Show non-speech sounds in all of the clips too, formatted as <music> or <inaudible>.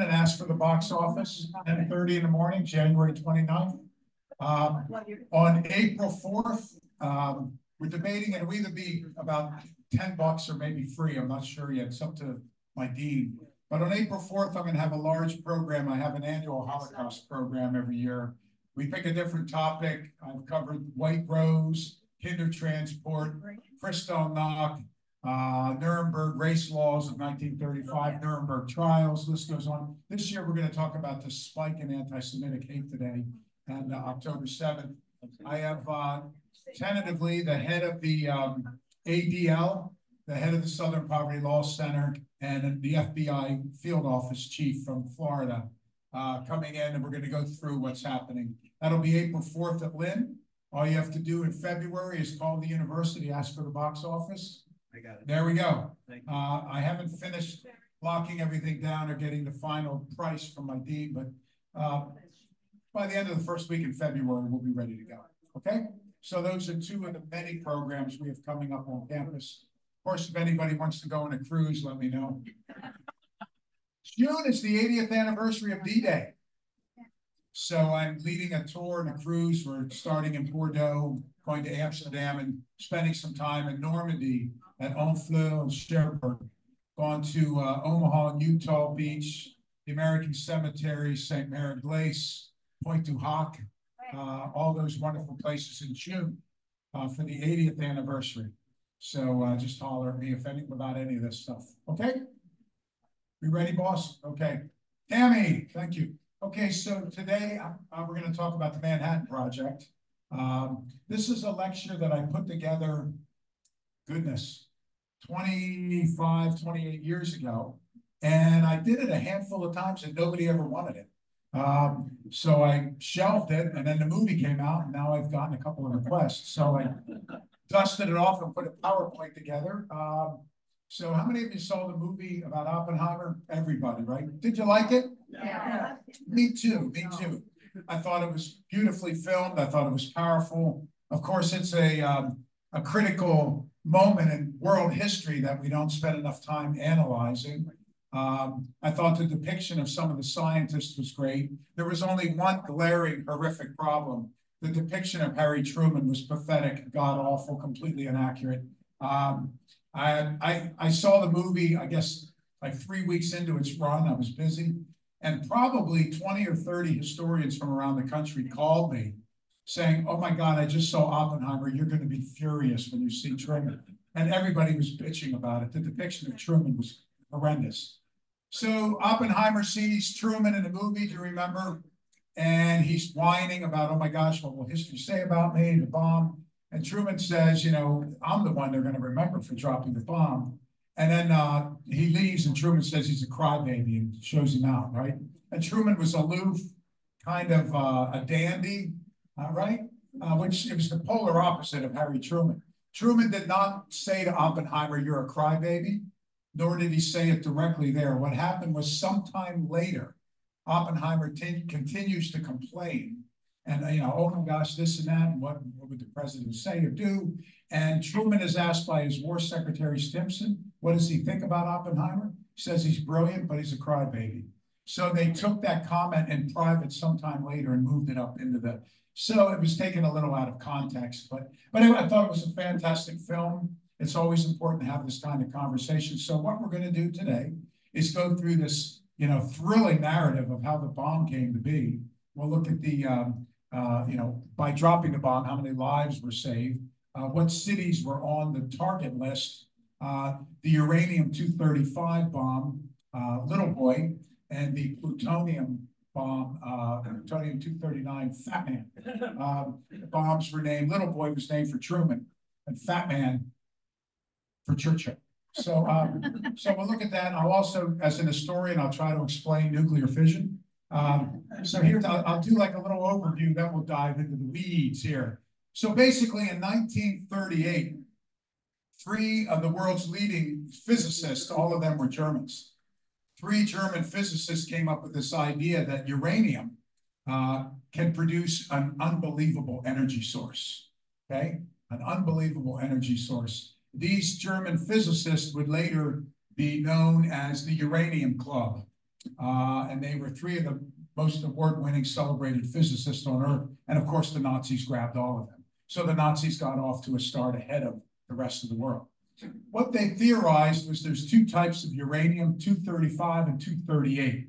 and ask for the box office, ten thirty in the morning, January 29th. Um, on April fourth, um, we're debating it'll either be about ten bucks or maybe free. I'm not sure yet. It's up to my dean. But on April fourth, I'm gonna have a large program. I have an annual Holocaust program every year. We pick a different topic. I've covered White Rose, Kinder Kindertransport, Kristallnacht, uh, Nuremberg race laws of 1935, Nuremberg trials, list goes on. This year, we're going to talk about the spike in anti-Semitic hate today and uh, October 7th. I have uh, tentatively the head of the um, ADL, the head of the Southern Poverty Law Center, and the FBI field office chief from Florida uh, coming in, and we're going to go through what's happening. That'll be April 4th at Lynn. All you have to do in February is call the university, ask for the box office. I got it. There we go. Uh, I haven't finished locking everything down or getting the final price from my dean, but uh, by the end of the first week in February, we'll be ready to go. Okay? So those are two of the many programs we have coming up on campus. Of course, if anybody wants to go on a cruise, let me know. June is the 80th anniversary of D-Day. So I'm leading a tour and a cruise. We're starting in Bordeaux, going to Amsterdam and spending some time in Normandy at Honfleur and Cherbourg. Gone to uh, Omaha and Utah Beach, the American Cemetery, St. Mary Glace, Pointe du Hoc, uh, all those wonderful places in June uh, for the 80th anniversary. So uh, just holler at me if any about any of this stuff. Okay? You ready, boss? Okay. Tammy, thank you. Okay, so today uh, we're going to talk about the Manhattan Project. Um, this is a lecture that I put together, goodness, 25, 28 years ago. And I did it a handful of times and nobody ever wanted it. Um, so I shelved it and then the movie came out and now I've gotten a couple of requests. So I dusted it off and put a PowerPoint together. Um, so how many of you saw the movie about Oppenheimer? Everybody, right? Did you like it? Yeah. Me too, me too. I thought it was beautifully filmed. I thought it was powerful. Of course, it's a, um, a critical moment in world history that we don't spend enough time analyzing. Um, I thought the depiction of some of the scientists was great. There was only one glaring, horrific problem. The depiction of Harry Truman was pathetic, god awful, completely inaccurate. Um, I, I, I saw the movie, I guess, like three weeks into its run. I was busy. And probably 20 or 30 historians from around the country called me saying, Oh my God, I just saw Oppenheimer. You're going to be furious when you see Truman. And everybody was bitching about it. The depiction of Truman was horrendous. So Oppenheimer sees Truman in the movie, do you remember? And he's whining about, oh my gosh, what will history say about me, the bomb? And Truman says, you know, I'm the one they're going to remember for dropping the bomb. And then uh, he leaves, and Truman says he's a crybaby and shows him out, right? And Truman was aloof, kind of uh, a dandy, uh, right? which it was the polar opposite of Harry Truman. Truman did not say to Oppenheimer, "You're a crybaby," nor did he say it directly there. What happened was sometime later, Oppenheimer continues to complain and you know, oh my gosh, this and that, and what, what would the president say or do? And Truman is asked by his war secretary Stimson, what does he think about Oppenheimer? He says he's brilliant, but he's a crybaby. So they took that comment in private sometime later and moved it up into the. So it was taken a little out of context, but but anyway, I thought it was a fantastic film. It's always important to have this kind of conversation. So what we're going to do today is go through this, you know, thrilling narrative of how the bomb came to be. We'll look at the, um, uh, you know, by dropping the bomb, how many lives were saved, uh, what cities were on the target list, uh, the uranium-235 bomb, uh, Little Boy, and the plutonium bomb, uh, plutonium-239 Fat Man. <laughs> Um, bombs were named, Little Boy was named for Truman, and Fat Man for Churchill. So, um, so we'll look at that. I'll also, as an historian, I'll try to explain nuclear fission. Um, so here's, I'll, I'll do like a little overview, then we'll dive into the weeds here. So basically in 1938, three of the world's leading physicists, all of them were Germans. Three German physicists came up with this idea that uranium uh, can produce an unbelievable energy source, okay? An unbelievable energy source. These German physicists would later be known as the Uranium Club. Uh, and they were three of the most award-winning celebrated physicists on Earth. And of course, the Nazis grabbed all of them. So the Nazis got off to a start ahead of the rest of the world. What they theorized was there's two types of uranium, 235 and 238.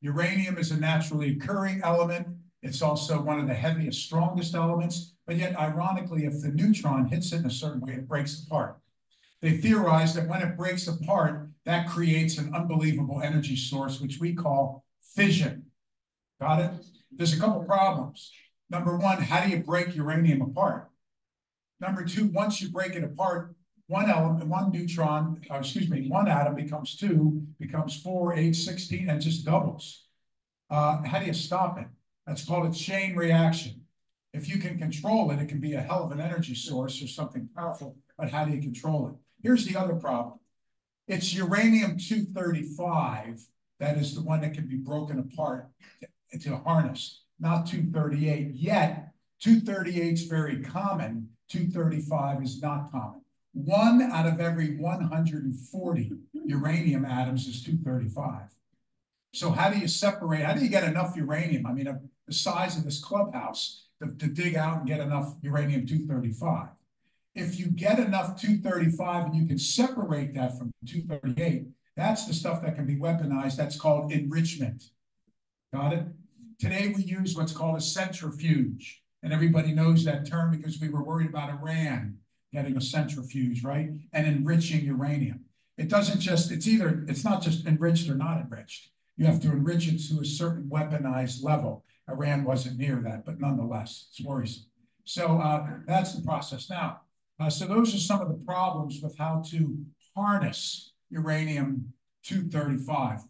Uranium is a naturally occurring element. It's also one of the heaviest, strongest elements. But yet, ironically, if the neutron hits it in a certain way, it breaks apart. They theorized that when it breaks apart, that creates an unbelievable energy source, which we call fission. Got it? There's a couple problems. Number one, how do you break uranium apart? Number two, once you break it apart, one element, one neutron, uh, excuse me, one atom becomes two, becomes four, eight, 16, and just doubles. Uh, how do you stop it? That's called a chain reaction. If you can control it, it can be a hell of an energy source or something powerful, but how do you control it? Here's the other problem. It's uranium-235 that is the one that can be broken apart to, harness, not 238. Yet, 238 is very common, 235 is not common. One out of every 140 uranium atoms is 235. So how do you separate, how do you get enough uranium? I mean, the size of this clubhouse to, to dig out and get enough uranium-235. If you get enough 235 and you can separate that from 238, that's the stuff that can be weaponized. That's called enrichment. Got it? Today we use what's called a centrifuge. And everybody knows that term because we were worried about Iran getting a centrifuge, right? And enriching uranium. It doesn't just, it's either, it's not just enriched or not enriched. You have to enrich it to a certain weaponized level. Iran wasn't near that, but nonetheless, it's worrisome. So uh, that's the process. Now, uh, so those are some of the problems with how to harness uranium-235.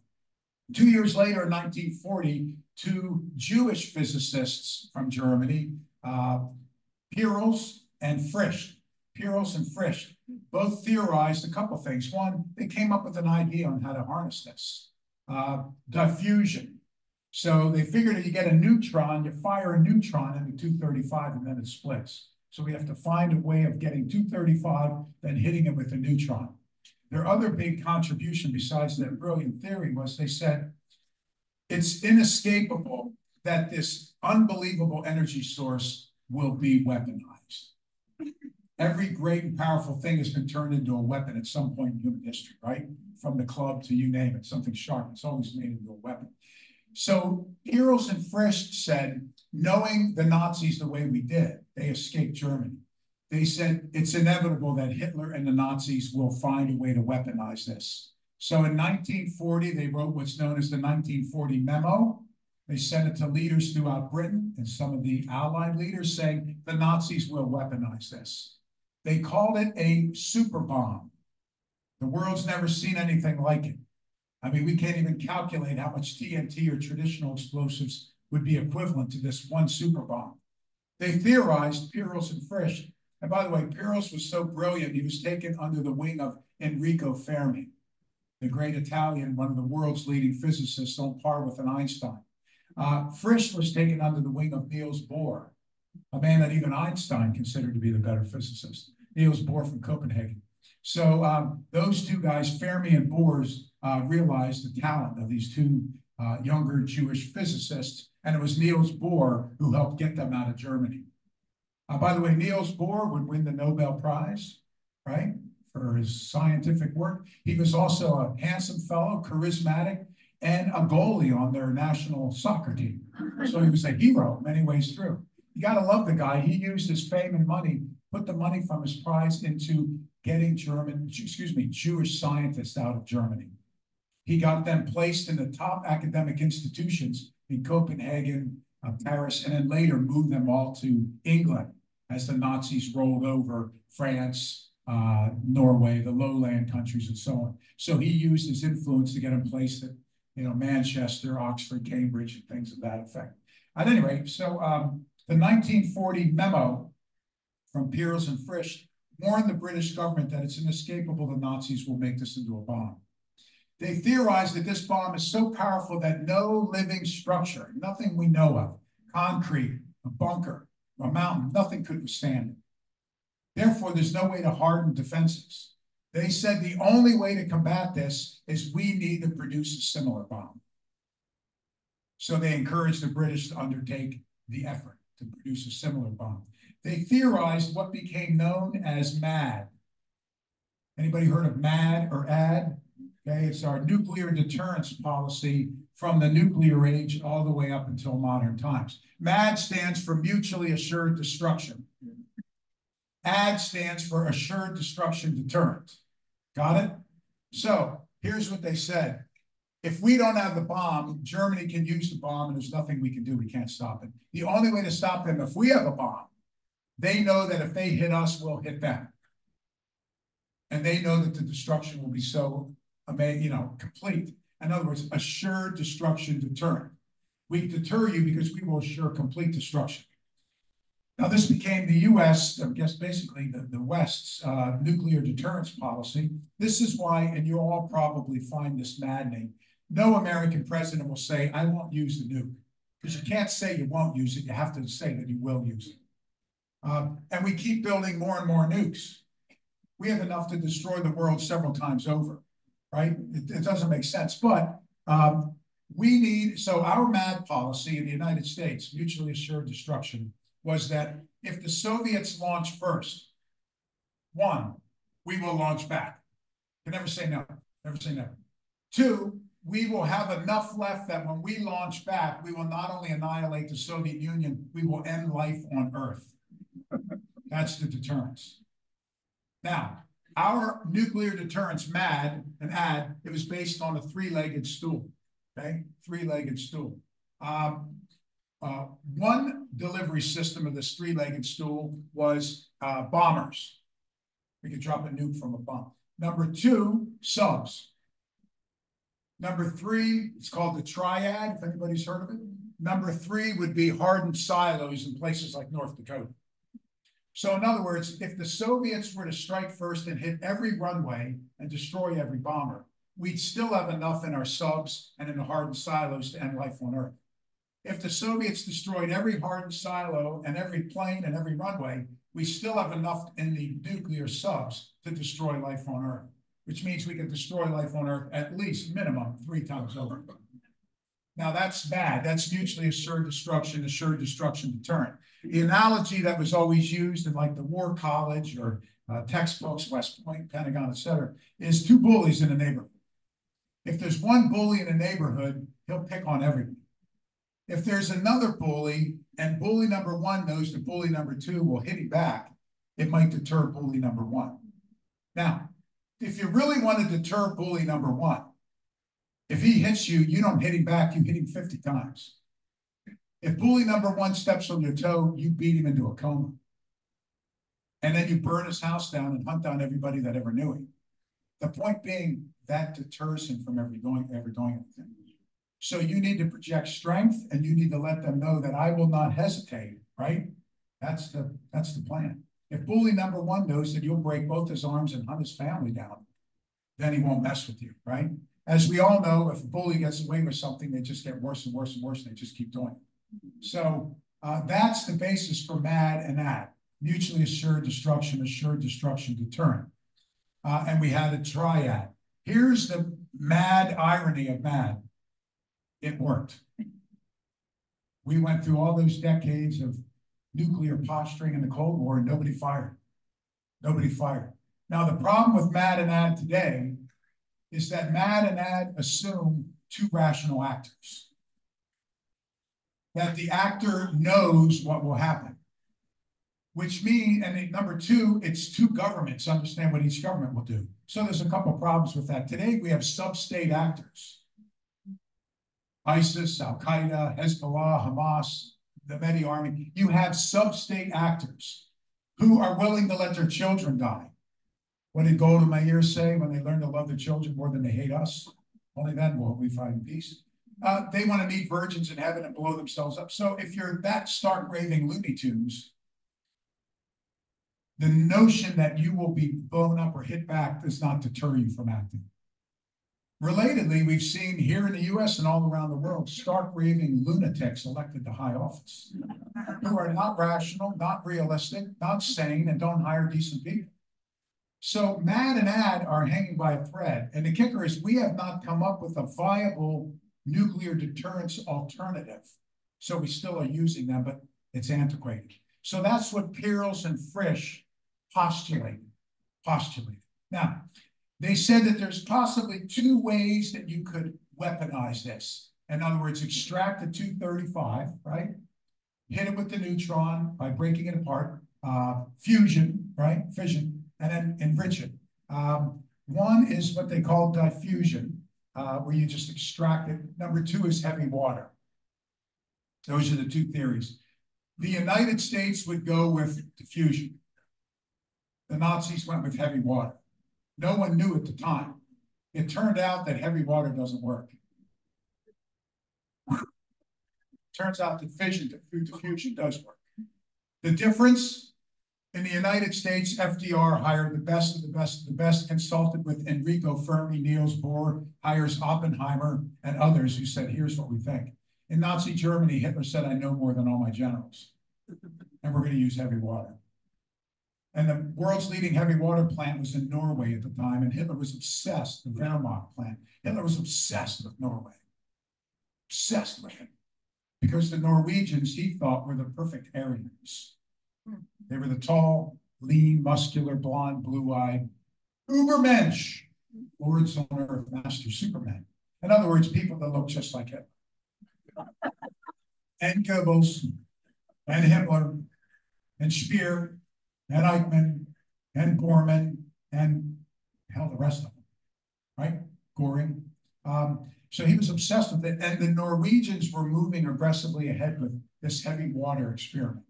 Two years later, in 1940, two Jewish physicists from Germany, uh, Peierls and Frisch, Peierls and Frisch, both theorized a couple things. One, they came up with an idea on how to harness this. Uh, diffusion. So they figured that you get a neutron, you fire a neutron into 235 and then it splits. So we have to find a way of getting 235, then hitting it with a neutron. Their other big contribution besides their brilliant theory was they said, it's inescapable that this unbelievable energy source will be weaponized. Every great and powerful thing has been turned into a weapon at some point in human history, right? From the club to you name it, something sharp, it's always made into a weapon. So Peierls and Frisch said, knowing the Nazis the way we did, they escaped Germany. They said it's inevitable that Hitler and the Nazis will find a way to weaponize this. So in 1940, they wrote what's known as the 1940 memo. They sent it to leaders throughout Britain and some of the Allied leaders saying the Nazis will weaponize this. They called it a super bomb. The world's never seen anything like it. I mean, we can't even calculate how much TNT or traditional explosives would be equivalent to this one super bomb. They theorized, Peierls and Frisch, and by the way, Peierls was so brilliant, he was taken under the wing of Enrico Fermi, the great Italian, one of the world's leading physicists on par with an Einstein. Uh, Frisch was taken under the wing of Niels Bohr, a man that even Einstein considered to be the better physicist. Niels Bohr from Copenhagen. So um, those two guys, Fermi and Bohr, uh, realized the talent of these two uh, younger Jewish physicists, and it was Niels Bohr who helped get them out of Germany. Uh, by the way, Niels Bohr would win the Nobel Prize, right, for his scientific work. He was also a handsome fellow, charismatic, and a goalie on their national soccer team. So he was a hero many ways through. You got to love the guy. He used his fame and money, put the money from his prize into getting German, excuse me, Jewish scientists out of Germany. He got them placed in the top academic institutions in Copenhagen, uh, Paris, and then later moved them all to England as the Nazis rolled over France, uh, Norway, the lowland countries, and so on. So he used his influence to get them placed at, you know, Manchester, Oxford, Cambridge, and things of that effect. At any rate, so um, the 1940 memo from Peierls and Frisch warned the British government that it's inescapable the Nazis will make this into a bomb. They theorize that this bomb is so powerful that no living structure, nothing we know of, concrete, a bunker, a mountain, nothing could withstand it. Therefore, there's no way to harden defenses. They said the only way to combat this is we need to produce a similar bomb. So they encouraged the British to undertake the effort to produce a similar bomb. They theorized what became known as MAD. Anybody heard of MAD or AD? Okay, it's our nuclear deterrence policy from the nuclear age all the way up until modern times. MAD stands for mutually assured destruction. AD stands for assured destruction deterrent. Got it? So here's what they said. If we don't have the bomb, Germany can use the bomb and there's nothing we can do. We can't stop it. The only way to stop them, if we have a bomb, they know that if they hit us, we'll hit them. And they know that the destruction will be so, you know, complete. In other words, assured destruction deterrent. We deter you because we will assure complete destruction. Now, this became the U.S., I guess basically the, the West's uh, nuclear deterrence policy. This is why, and you'll all probably find this maddening, no American president will say, I won't use the nuke. Because you can't say you won't use it, you have to say that you will use it. Um, and we keep building more and more nukes. We have enough to destroy the world several times over, right? It, it doesn't make sense. But um, we need, so our MAD policy in the United States, mutually assured destruction, was that if the Soviets launch first, one, we will launch back. You never say no, never say never. Two, we will have enough left that when we launch back, we will not only annihilate the Soviet Union, we will end life on Earth. That's the deterrence. Now, our nuclear deterrence, MAD, and AD, it was based on a three-legged stool, okay? Three-legged stool. Um, uh, one delivery system of this three-legged stool was uh, bombers. We could drop a nuke from a bomb. Number two, subs. Number three, it's called the triad, if anybody's heard of it. Number three would be hardened silos in places like North Dakota. So in other words, if the Soviets were to strike first and hit every runway and destroy every bomber, we'd still have enough in our subs and in the hardened silos to end life on Earth. If the Soviets destroyed every hardened silo and every plane and every runway, we still have enough in the nuclear subs to destroy life on Earth, which means we can destroy life on Earth at least minimum three times over. Now that's bad. That's mutually assured destruction, assured destruction deterrent. The analogy that was always used in like the War College or uh, textbooks, West Point, Pentagon, et cetera, is two bullies in a neighborhood. If there's one bully in a neighborhood, he'll pick on everyone. If there's another bully and bully number one knows that bully number two will hit him back, it might deter bully number one. Now, if you really want to deter bully number one, if he hits you, you don't hit him back, you hit him 50 times. If bully number one steps on your toe, you beat him into a coma. And then you burn his house down and hunt down everybody that ever knew him. The point being that deters him from ever doing, ever doing anything. So you need to project strength and you need to let them know that I will not hesitate, right? That's the that's the plan. If bully number one knows that you'll break both his arms and hunt his family down, then he won't mess with you, right? As we all know, if a bully gets away with something, they just get worse and worse and worse. And they just keep doing it. So uh, that's the basis for MAD and AD, mutually assured destruction, assured destruction deterrent. Uh, and we had a triad. Here's the mad irony of MAD. It worked. We went through all those decades of nuclear posturing in the Cold War and nobody fired. Nobody fired. Now, the problem with MAD and AD today is that MAD and AD assume two rational actors that the actor knows what will happen. Which means, and number two, it's two governments understand what each government will do. So there's a couple of problems with that. Today we have sub-state actors. ISIS, Al Qaeda, Hezbollah, Hamas, the Mahdi army. You have sub-state actors who are willing to let their children die. What did Golda Meir say when they learn to love their children more than they hate us? Only then will we find peace. Uh, they want to meet virgins in heaven and blow themselves up. So if you're that stark raving Looney Tunes, the notion that you will be blown up or hit back does not deter you from acting. Relatedly, we've seen here in the US and all around the world stark raving lunatics elected to high office who are not rational, not realistic, not sane, and don't hire decent people. So MAD and AD are hanging by a thread. And the kicker is we have not come up with a viable nuclear deterrence alternative. So we still are using them, but it's antiquated. So that's what Peierls and Frisch postulated. Postulated. Now, they said that there's possibly two ways that you could weaponize this. In other words, extract the 235, right? Hit it with the neutron by breaking it apart, uh, fusion, right? Fission, and then enrich it. Um, one is what they call diffusion, uh, where you just extract it. Number two is heavy water. Those are the two theories. The United States would go with diffusion. The Nazis went with heavy water. No one knew at the time. It turned out that heavy water doesn't work. <laughs> Turns out that fission, diffusion does work. The difference in the United States, FDR hired the best of the best of the best, consulted with Enrico Fermi, Niels Bohr, hires Oppenheimer and others who said, here's what we think. In Nazi Germany, Hitler said, I know more than all my generals. And we're going to use heavy water. And the world's leading heavy water plant was in Norway at the time, and Hitler was obsessed, the Vemork plant. Hitler was obsessed with Norway. Obsessed with it. Because the Norwegians, he thought, were the perfect Aryans. They were the tall, lean, muscular, blonde, blue-eyed, Ubermensch, lords on earth, master superman. In other words, people that look just like Hitler. <laughs> and Goebbels, and Hitler, and Speer, and Eichmann, and Bormann, and hell, the rest of them, right? Goring. Um, so he was obsessed with it. And the Norwegians were moving aggressively ahead with this heavy water experiment.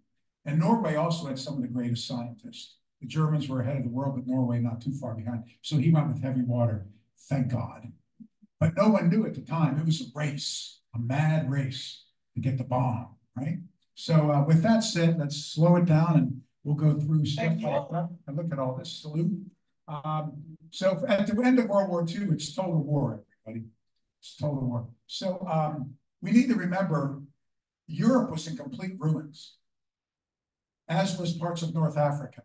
And Norway also had some of the greatest scientists. The Germans were ahead of the world, but Norway not too far behind. So he went with heavy water, thank God. But no one knew at the time. It was a race, a mad race to get the bomb, right? So uh, with that said, let's slow it down and we'll go through step by step and look at all this. Salute. Um, so at the end of World War II, it's total war, everybody. It's total war. So um, we need to remember Europe was in complete ruins as was parts of North Africa,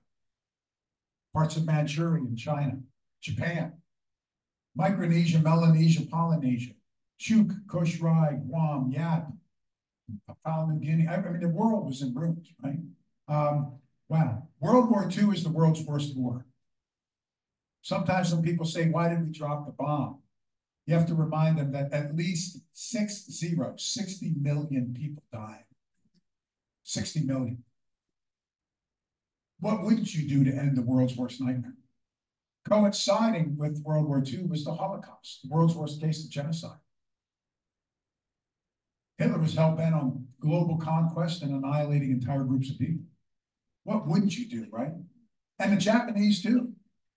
parts of Manchuria and China, Japan, Micronesia, Melanesia, Polynesia, Chuuk, Kosrae, Guam, Yap, Papua New Guinea. I mean, the world was in ruins, right? Um, wow. World War II is the world's worst war. Sometimes when people say, why did we drop the bomb? You have to remind them that at least six zero, 60 million people died. 60 million. What wouldn't you do to end the world's worst nightmare? Coinciding with World War II was the Holocaust, the world's worst case of genocide. Hitler was hell bent on global conquest and annihilating entire groups of people. What wouldn't you do, right? And the Japanese too.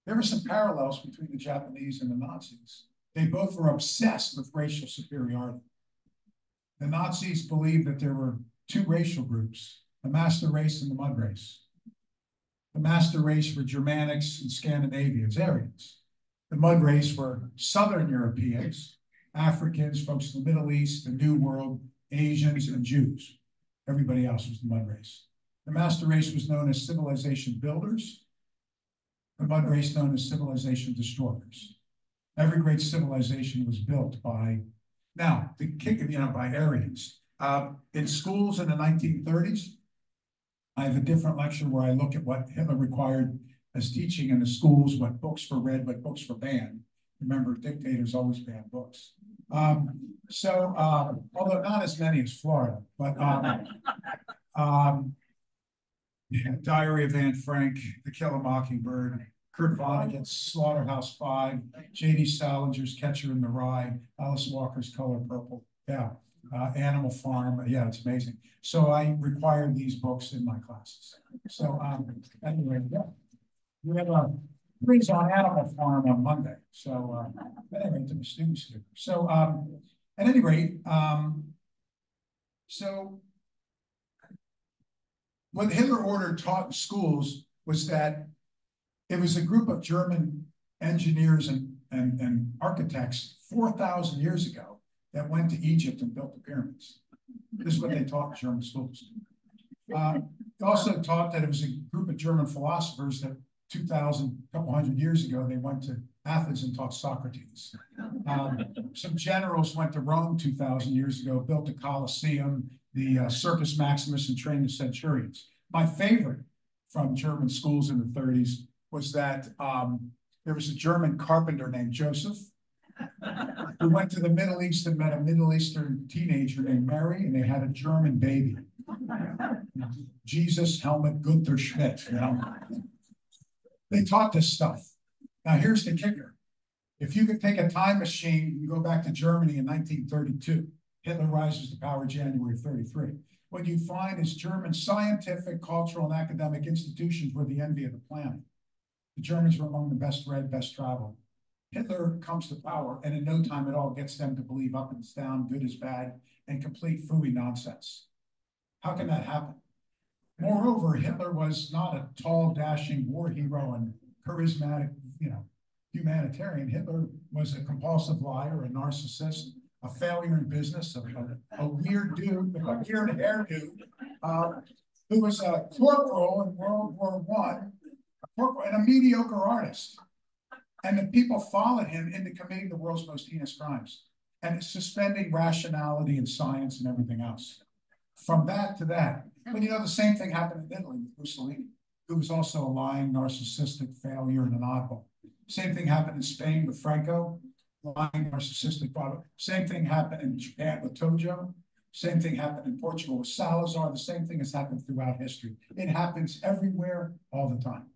There were some parallels between the Japanese and the Nazis. They both were obsessed with racial superiority. The Nazis believed that there were two racial groups, the master race and the mud race. The master race were Germanics and Scandinavians, Aryans. The mud race were Southern Europeans, Africans, folks in the Middle East, the New World, Asians, and Jews. Everybody else was the mud race. The master race was known as civilization builders. The mud race known as civilization destroyers. Every great civilization was built by, now, the kick, you know, by Aryans. Uh, in schools in the 1930s, I have a different lecture where I look at what Hitler required as teaching in the schools, what books were read, what books were banned. Remember, dictators always ban books. Um, so, uh, although not as many as Florida, but um, um, yeah, <laughs> Diary of Anne Frank, The Kill a Mockingbird, Kurt Vonnegut's Slaughterhouse Five, J.D. Salinger's Catcher in the Rye, Alice Walker's Color Purple. Yeah uh, Animal Farm. Yeah, it's amazing. So I require these books in my classes. So um, anyway, yeah, we have a quiz on Animal Farm on Monday. So uh, anyway, to the students too. So um, at any rate, um, so what Hitler ordered taught in schools was that it was a group of German engineers and, and, and architects 4,000 years ago that went to Egypt and built the pyramids. This is what they taught in German schools. Uh, also taught that it was a group of German philosophers that 2,000, couple hundred years ago, they went to Athens and taught Socrates. Um, some generals went to Rome 2,000 years ago, built the Colosseum, the uh, Circus Maximus, and trained the centurions. My favorite from German schools in the 30s was that um, there was a German carpenter named Joseph who went to the Middle East and met a Middle Eastern teenager named Mary, and they had a German baby. Jesus Helmut Gunther Schmidt, you know. They taught this stuff. Now, here's the kicker. If you could take a time machine, and go back to Germany in 1932, Hitler rises to power January 33. What you find is German scientific, cultural, and academic institutions were the envy of the planet. The Germans were among the best read, best traveled. Hitler comes to power and in no time at all gets them to believe up and down, good is bad, and complete fooey nonsense. How can that happen? Moreover, Hitler was not a tall, dashing war hero and charismatic, you know, humanitarian. Hitler was a compulsive liar, a narcissist, a failure in business, a, a, weird dude a weird hairdo, uh, who was a corporal in World War One, corporal and a mediocre artist. And the people followed him into committing the world's most heinous crimes and suspending rationality and science and everything else. From that to that. But you know, the same thing happened in Italy with Mussolini, who was also a lying, narcissistic failure and an oddball. Same thing happened in Spain with Franco, lying, narcissistic father. Same thing happened in Japan with Tojo. Same thing happened in Portugal with Salazar. The same thing has happened throughout history. It happens everywhere all the time.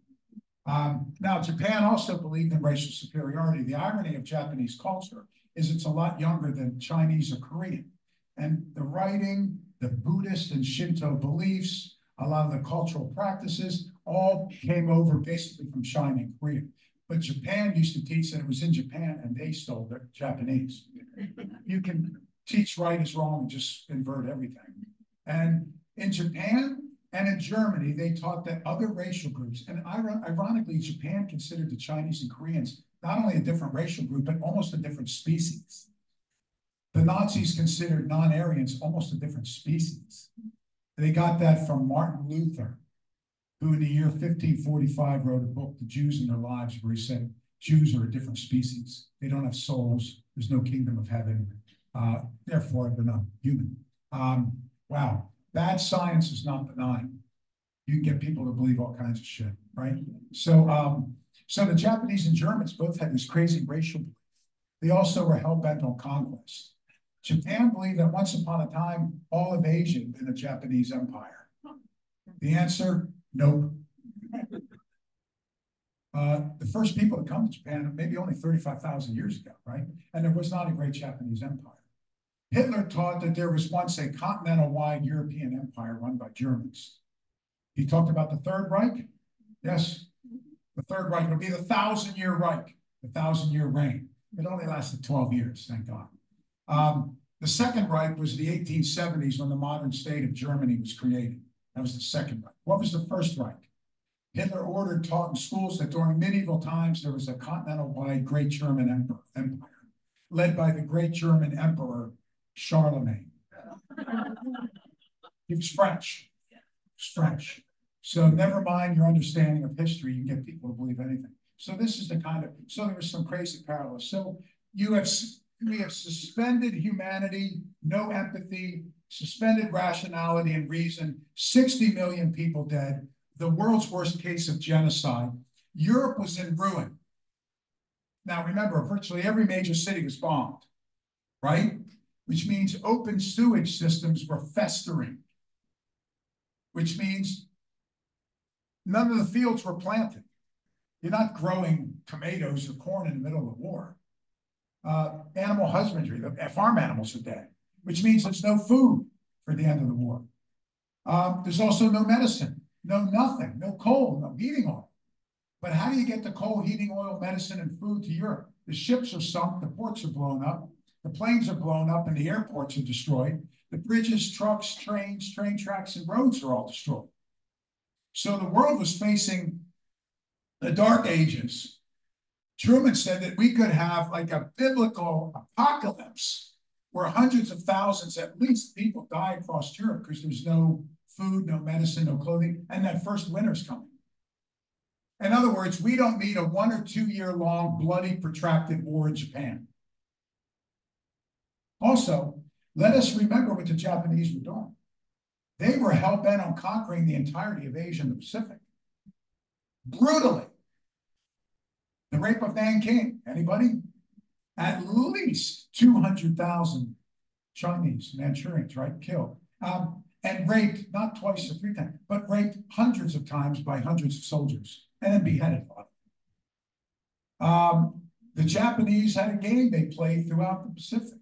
Um, now, Japan also believed in racial superiority. The irony of Japanese culture is it's a lot younger than Chinese or Korean. And the writing, the Buddhist and Shinto beliefs, a lot of the cultural practices all came over basically from China and Korea. But Japan used to teach that it was in Japan and they stole the Japanese. You can teach right is wrong and just invert everything. And in Japan, and in Germany, they taught that other racial groups, and ironically, Japan considered the Chinese and Koreans not only a different racial group, but almost a different species. The Nazis considered non-Aryans almost a different species. They got that from Martin Luther, who in the year 1545 wrote a book, The Jews and Their Lies, where he said, Jews are a different species. They don't have souls. There's no kingdom of heaven. Uh, therefore, they're not human. Um, wow. Bad science is not benign. You can get people to believe all kinds of shit, right? So, um, so the Japanese and Germans both had this crazy racial belief. They also were hell bent on conquest. Japan believed that once upon a time, all of Asia had been a Japanese empire. The answer, nope. <laughs> Uh, the first people to come to Japan, maybe only 35,000 years ago, right? And there was not a great Japanese empire. Hitler taught that there was once a continental-wide European empire run by Germans. He talked about the Third Reich. Yes, the Third Reich will be the thousand-year Reich, the thousand-year reign. It only lasted 12 years, thank God. Um, the Second Reich was the 1870s when the modern state of Germany was created. That was the Second Reich. What was the First Reich? Hitler ordered taught in schools that during medieval times there was a continental-wide great German empire, led by the great German emperor Charlemagne. He was French. French. So never mind your understanding of history, you get people to believe anything. So this is the kind of, so there was some crazy parallels. So you have, we have suspended humanity, no empathy, suspended rationality and reason, 60 million people dead, the world's worst case of genocide. Europe was in ruin. Now remember, virtually every major city was bombed, right? Which means open sewage systems were festering, which means none of the fields were planted. You're not growing tomatoes or corn in the middle of the war. Uh, animal husbandry, the farm animals are dead, which means there's no food for the end of the war. Um, there's also no medicine, no nothing, no coal, no heating oil. But how do you get the coal, heating oil, medicine, and food to Europe? The ships are sunk, the ports are blown up, the planes are blown up and the airports are destroyed. The bridges, trucks, trains, train tracks, and roads are all destroyed. So the world was facing the dark ages. Truman said that we could have like a biblical apocalypse where hundreds of thousands, at least, people die across Europe because there's no food, no medicine, no clothing, and that first winter's coming. In other words, we don't need a one or two year long bloody protracted war in Japan. Also, let us remember what the Japanese were doing. They were hell bent on conquering the entirety of Asia and the Pacific. Brutally. The rape of Nanking, anybody? At least 200,000 Chinese, Manchurians, right, killed. Um, and raped, not twice or three times, but raped hundreds of times by hundreds of soldiers and then beheaded. Um, the Japanese had a game they played throughout the Pacific.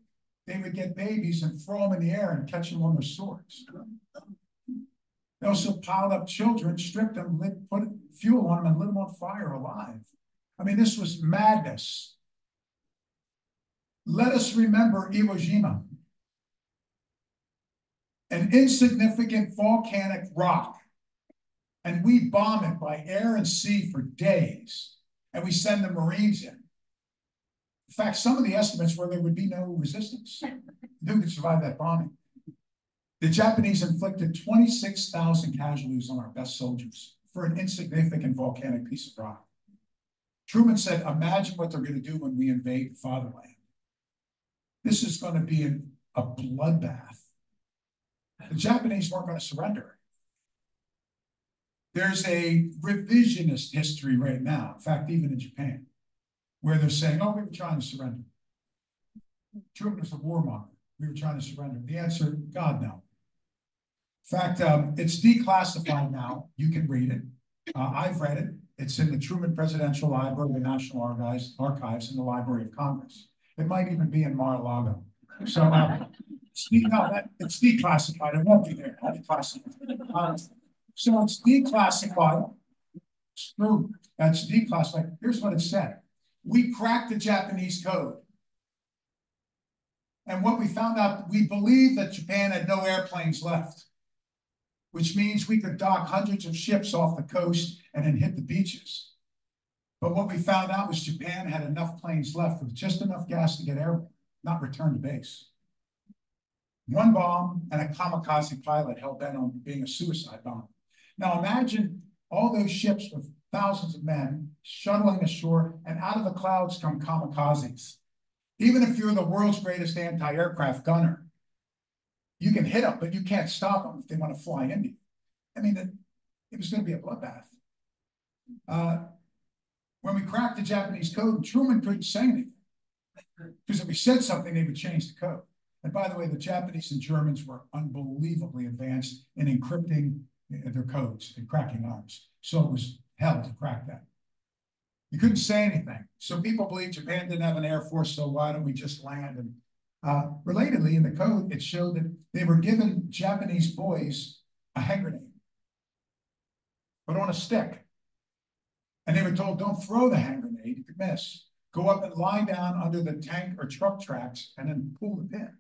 They would get babies and throw them in the air and catch them on their swords. They also piled up children, stripped them, lit, put fuel on them, and lit them on fire alive. I mean, this was madness. Let us remember Iwo Jima, an insignificant volcanic rock, and we bomb it by air and sea for days, and we send the Marines in. In fact, some of the estimates were there would be no resistance. <laughs> Who could survive that bombing? The Japanese inflicted 26,000 casualties on our best soldiers for an insignificant volcanic piece of rock. Truman said, imagine what they're going to do when we invade the fatherland. This is going to be an, a bloodbath. The Japanese weren't going to surrender. There's a revisionist history right now, in fact, even in Japan, where they're saying, oh, we were trying to surrender. Truman was a warmonger. We were trying to surrender. The answer, God, no. In fact, um, it's declassified now. You can read it. Uh, I've read it. It's in the Truman Presidential Library, the National Archives, Archives, and the Library of Congress. It might even be in Mar-a-Lago. So uh, it's, no, that, it's declassified. It won't be there. Declassified. Uh, so it's declassified. It's true. That's declassified. Here's what it said. We cracked the Japanese code. And what we found out, we believed that Japan had no airplanes left which means we could dock hundreds of ships off the coast and then hit the beaches. But what we found out was Japan had enough planes left with just enough gas to get air, not return to base. One bomb and a kamikaze pilot hell bent on being a suicide bomber. Now imagine all those ships with thousands of men shuttling ashore, and out of the clouds come kamikazes. Even if you're the world's greatest anti-aircraft gunner, you can hit them, but you can't stop them if they want to fly into you. I mean, it, it was going to be a bloodbath. Uh, when we cracked the Japanese code, Truman couldn't say anything. Because if we said something, they would change the code. And by the way, the Japanese and Germans were unbelievably advanced in encrypting their codes and cracking arms. So it was hell to crack that. You couldn't say anything. So people believe Japan didn't have an air force, so why don't we just land and uh, relatedly, in the code, it showed that they were given Japanese boys a hand grenade, but on a stick. And they were told, don't throw the hand grenade, you could miss. Go up and lie down under the tank or truck tracks and then pull the pin.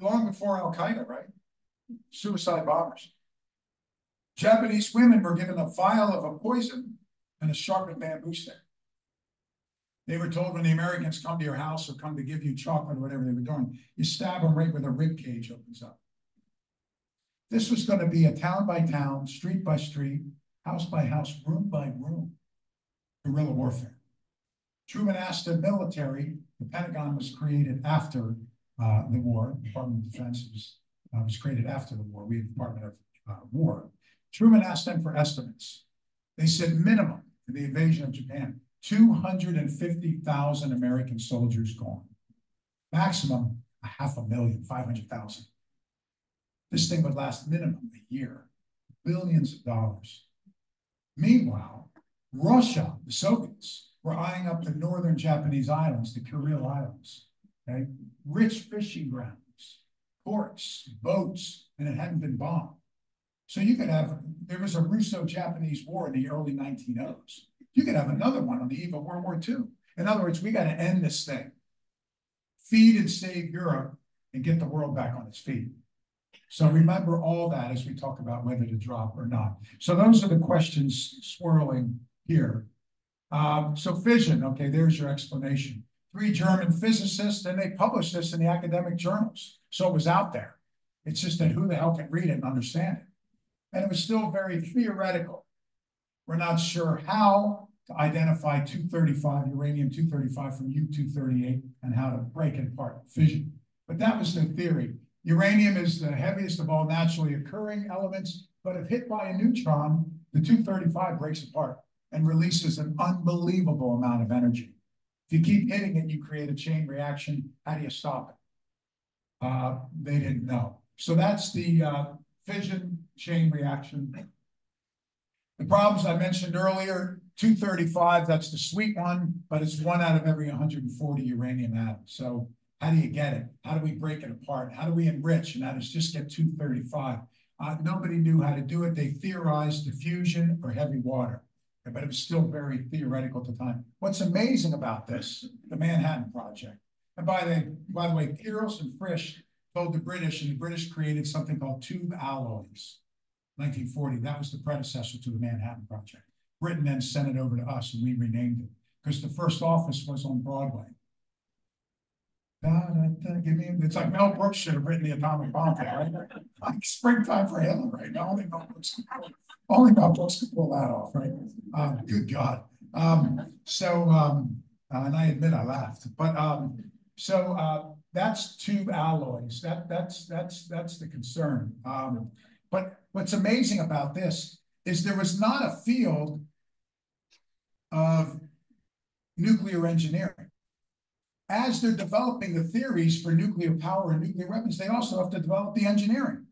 Long before Al Qaeda, right? Suicide bombers. Japanese women were given a vial of a poison and a sharpened bamboo stick. They were told when the Americans come to your house or come to give you chocolate or whatever they were doing, you stab them right where the rib cage opens up. This was going to be a town by town, street by street, house by house, room by room, guerrilla warfare. Truman asked the military, the Pentagon was created after uh, the war, Department of Defense was, uh, was created after the war. We had the Department of uh, War. Truman asked them for estimates. They said minimum for the invasion of Japan, 250,000 American soldiers gone. Maximum, a half a million, 500,000. This thing would last minimum a year, billions of dollars. Meanwhile, Russia, the Soviets, were eyeing up the northern Japanese islands, the Kuril Islands, okay? Rich fishing grounds, ports, boats, and it hadn't been bombed. So you could have, there was a Russo-Japanese war in the early 1900s. You could have another one on the eve of World War II. In other words, we got to end this thing, feed and save Europe, and get the world back on its feet. So remember all that as we talk about whether to drop or not. So those are the questions swirling here. Um, so fission, okay, there's your explanation. Three German physicists, and they published this in the academic journals. So it was out there. It's just that who the hell can read it and understand it? And it was still very theoretical. We're not sure how to identify 235, uranium 235 from U-238 and how to break it apart, fission. But that was the theory. Uranium is the heaviest of all naturally occurring elements, but if hit by a neutron, the 235 breaks apart and releases an unbelievable amount of energy. If you keep hitting it, you create a chain reaction. How do you stop it? Uh, they didn't know. So that's the uh, fission chain reaction. The problems I mentioned earlier, 235, that's the sweet one, but it's one out of every 140 uranium atoms. So how do you get it? How do we break it apart? How do we enrich? And how does just get 235? Uh, nobody knew how to do it. They theorized diffusion or heavy water, but it was still very theoretical at the time. What's amazing about this, the Manhattan Project, and by the, by the way, Peierls and Frisch told the British, and the British created something called tube alloys. 1940, that was the predecessor to the Manhattan Project. Britain then sent it over to us and we renamed it because the first office was on Broadway. Da, da, da, give me, it's like Mel Brooks should have written the atomic bomb, right? <laughs> Like springtime for Hitler, right? Now only Mel Brooks, only Mel Brooks could pull that off, right? Um, good God. Um, so, um, uh, and I admit I laughed, but um, so uh, that's tube alloys. That that's that's that's the concern. But what's amazing about this is there was not a field of nuclear engineering. As they're developing the theories for nuclear power and nuclear weapons, they also have to develop the engineering.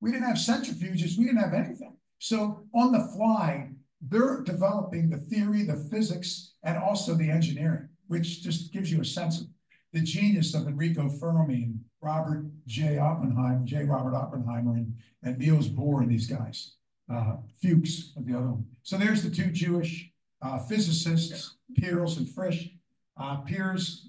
We didn't have centrifuges, we didn't have anything. So on the fly, they're developing the theory, the physics, and also the engineering, which just gives you a sense of the genius of Enrico Fermi and Robert J. Oppenheimer, J. Robert Oppenheimer, and, and Niels Bohr and these guys, uh, Fuchs of the other one. So there's the two Jewish uh, physicists, Peierls and Frisch. Uh, Peierls,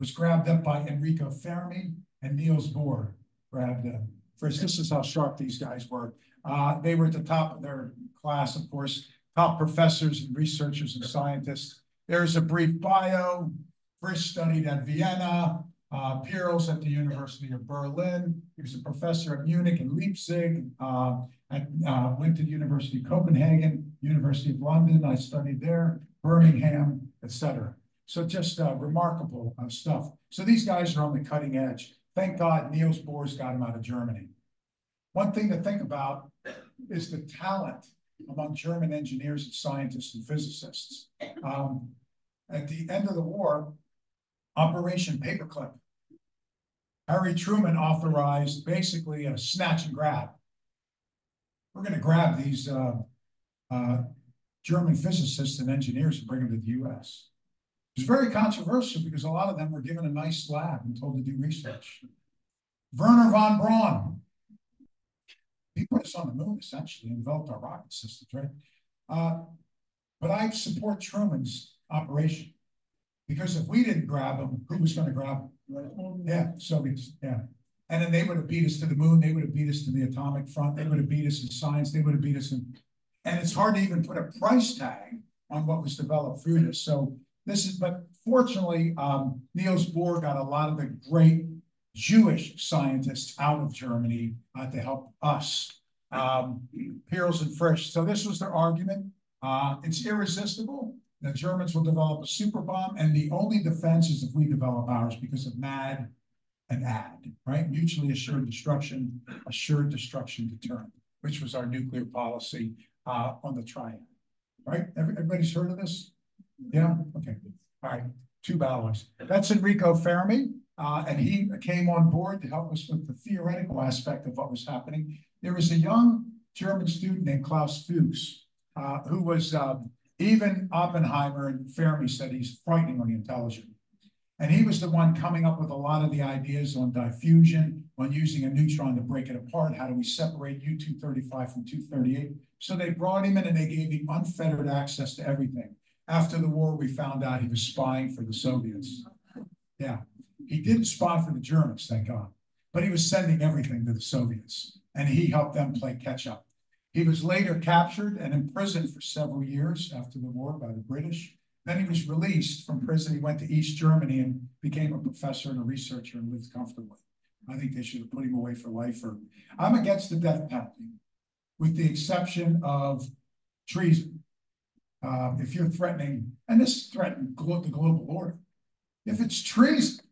was grabbed up by Enrico Fermi, and Niels Bohr grabbed uh, Frisch. This is how sharp these guys were. Uh, they were at the top of their class, of course, top professors and researchers and scientists. There's a brief bio. Frisch studied at Vienna, uh, Peierls at the University of Berlin. He was a professor at Munich and Leipzig. Uh, I uh, went to the University of Copenhagen, University of London. I studied there, Birmingham, etc. So just uh, remarkable uh, stuff. So these guys are on the cutting edge. Thank God Niels Bohr's got him out of Germany. One thing to think about is the talent among German engineers and scientists and physicists. Um, at the end of the war, Operation Paperclip. Harry Truman authorized basically a snatch and grab. We're going to grab these uh, uh, German physicists and engineers and bring them to the US. It was very controversial because a lot of them were given a nice lab and told to do research. Wernher von Braun, he put us on the moon essentially and developed our rocket systems, right? Uh, but I support Truman's operation. Because if we didn't grab them, who was going to grab them? Yeah, Soviets, yeah. And then they would have beat us to the moon. They would have beat us to the atomic front. They would have beat us in science. They would have beat us in, and it's hard to even put a price tag on what was developed through this. So this is, but fortunately, um, Niels Bohr got a lot of the great Jewish scientists out of Germany uh, to help us. Um, Peierls and Frisch. So this was their argument. Uh, it's irresistible. The Germans will develop a super bomb, and the only defense is if we develop ours because of MAD and AD, right? Mutually assured destruction, assured destruction deterrent, which was our nuclear policy uh, on the triad, right? Everybody's heard of this? Yeah? Okay. All right. Tube alloys. That's Enrico Fermi, uh, and he came on board to help us with the theoretical aspect of what was happening. There was a young German student named Klaus Fuchs, uh, who was um, even Oppenheimer and Fermi said he's frighteningly intelligent. And he was the one coming up with a lot of the ideas on diffusion, on using a neutron to break it apart. How do we separate U-235 from 238? So they brought him in and they gave him unfettered access to everything. After the war, we found out he was spying for the Soviets. Yeah, he didn't spy for the Germans, thank God. But he was sending everything to the Soviets. And he helped them play catch up. He was later captured and imprisoned for several years after the war by the British. Then he was released from prison. He went to East Germany and became a professor and a researcher and lived comfortably. I think they should have put him away for life. Or I'm against the death penalty, with the exception of treason. Uh, if you're threatening, and this threatened the global order, if it's treason,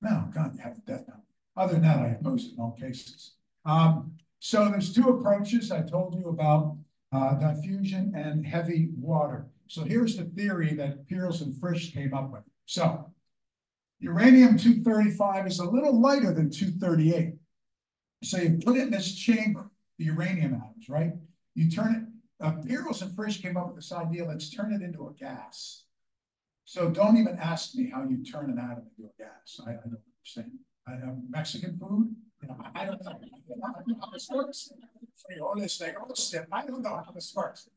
no, God, you have the death penalty. Other than that, I oppose it in all cases. Um, so there's two approaches I told you about uh, diffusion and heavy water. So here's the theory that Peierls and Frisch came up with. So uranium-235 is a little lighter than 238. So you put it in this chamber, the uranium atoms, right? You turn it, uh, Peierls and Frisch came up with this idea, let's turn it into a gas. So don't even ask me how you turn an atom into a gas. I, I don't understand. I, uh, Mexican food, know, I don't know. how this works. I don't know how this works.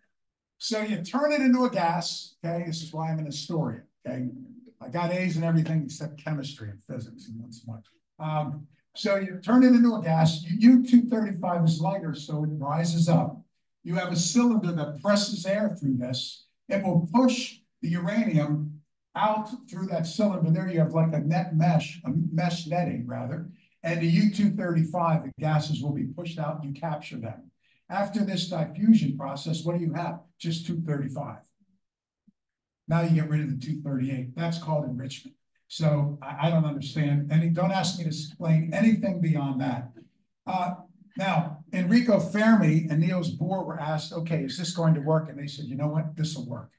So you turn it into a gas. Okay, this is why I'm an historian. Okay, I got A's in everything except chemistry and physics, and so much. Um, so you turn it into a gas. U-235 is lighter, so it rises up. You have a cylinder that presses air through this. It will push the uranium out through that cylinder. There you have like a net mesh, a mesh netting rather. And the U-235, the gases will be pushed out, you capture them. After this diffusion process, what do you have? Just 235. Now you get rid of the 238. That's called enrichment. So I, I don't understand any, don't ask me to explain anything beyond that. Uh, now, Enrico Fermi and Niels Bohr were asked, okay, is this going to work? And they said, you know what, this will work.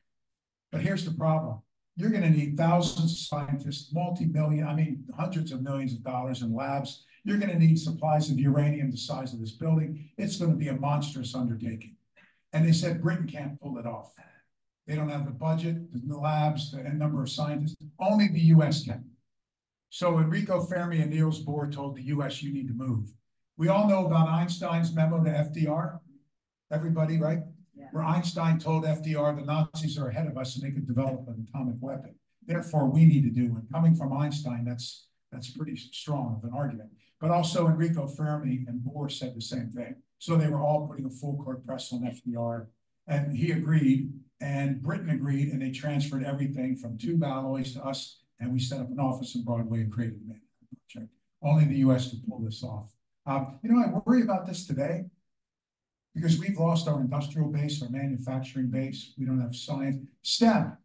But here's the problem. You're going to need thousands of scientists, multi-million, I mean, hundreds of millions of dollars in labs. You're going to need supplies of uranium the size of this building. It's going to be a monstrous undertaking. And they said Britain can't pull it off. They don't have the budget, the labs, the number of scientists. Only the US can. So Enrico Fermi and Niels Bohr told the US, you need to move. We all know about Einstein's memo to FDR. Everybody, right? Where Einstein told FDR the Nazis are ahead of us and they could develop an atomic weapon. Therefore, we need to do. And coming from Einstein, that's that's pretty strong of an argument. But also Enrico Fermi and Bohr said the same thing. So they were all putting a full court press on FDR. And he agreed and Britain agreed, and they transferred everything from tube alloys to us, and we set up an office in Broadway and created the Manhattan Project. Only the U.S. could pull this off. Um, you know, I worry about this today because we've lost our industrial base, our manufacturing base. We don't have science. STEM,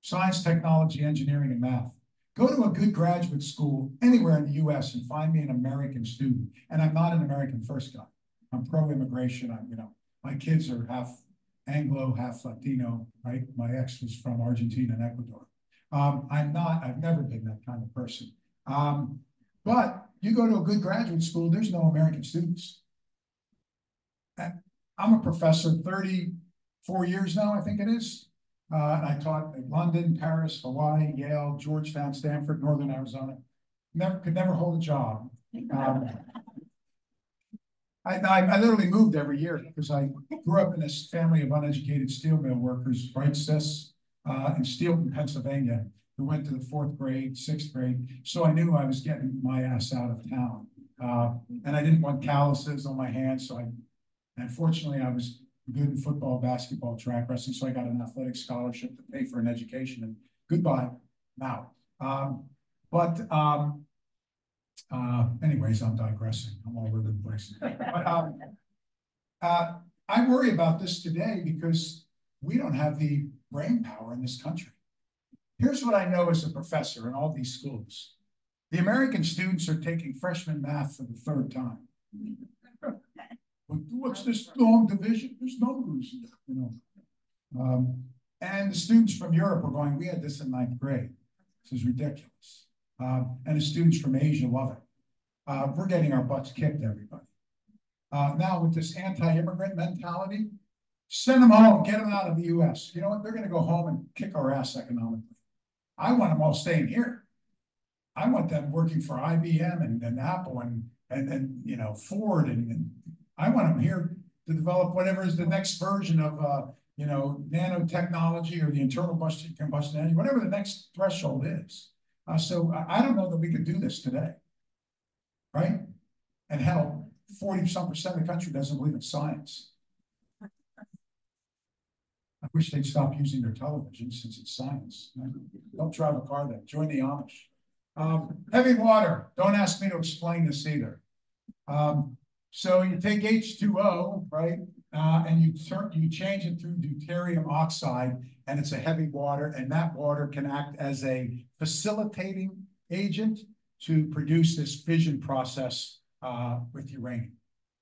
science, technology, engineering, and math. Go to a good graduate school anywhere in the U.S. and find me an American student. And I'm not an American first guy. I'm pro-immigration. I'm, you know, my kids are half Anglo, half Latino, right? My ex was from Argentina and Ecuador. Um, I'm not, I've never been that kind of person. Um, but you go to a good graduate school, there's no American students. I'm a professor 34 years now, I think it is. Uh, I taught in London, Paris, Hawaii, Yale, Georgetown, Stanford, Northern Arizona. Never could never hold a job. Um, I, I, I literally moved every year because I grew up in this family of uneducated steel mill workers, right, sis, uh, in Steelton, Pennsylvania, who went to the fourth grade, sixth grade. So I knew I was getting my ass out of town. Uh, and I didn't want calluses on my hands. So I, unfortunately, I was good in football, basketball, track wrestling. So I got an athletic scholarship to pay for an education. And goodbye now. Um, but um, uh, anyways, I'm digressing. I'm all over the place. But um, uh, I worry about this today because we don't have the brain power in this country. Here's what I know as a professor in all these schools. The American students are taking freshman math for the third time. What's this long division? There's numbers, you know. Um, and the students from Europe are going, we had this in ninth grade. This is ridiculous. Uh, and the students from Asia love it. Uh, we're getting our butts kicked, everybody. Uh, now, with this anti immigrant mentality, send them home, get them out of the US. You know what? They're going to go home and kick our ass economically. I want them all staying here. I want them working for IBM and, and Apple and, and, and, you know, Ford. And, and I want them here to develop whatever is the next version of, uh, you know, nanotechnology or the internal combustion engine, whatever the next threshold is. Uh, so I don't know that we could do this today, right? And hell, 40 some percent of the country doesn't believe in science. I wish they'd stop using their television since it's science. Don't drive a car then. Join the Amish. Um, heavy water. Don't ask me to explain this either. Um, So you take H2O, right, uh, and you turn, you change it through deuterium oxide, and it's a heavy water, and that water can act as a facilitating agent to produce this fission process uh, with uranium.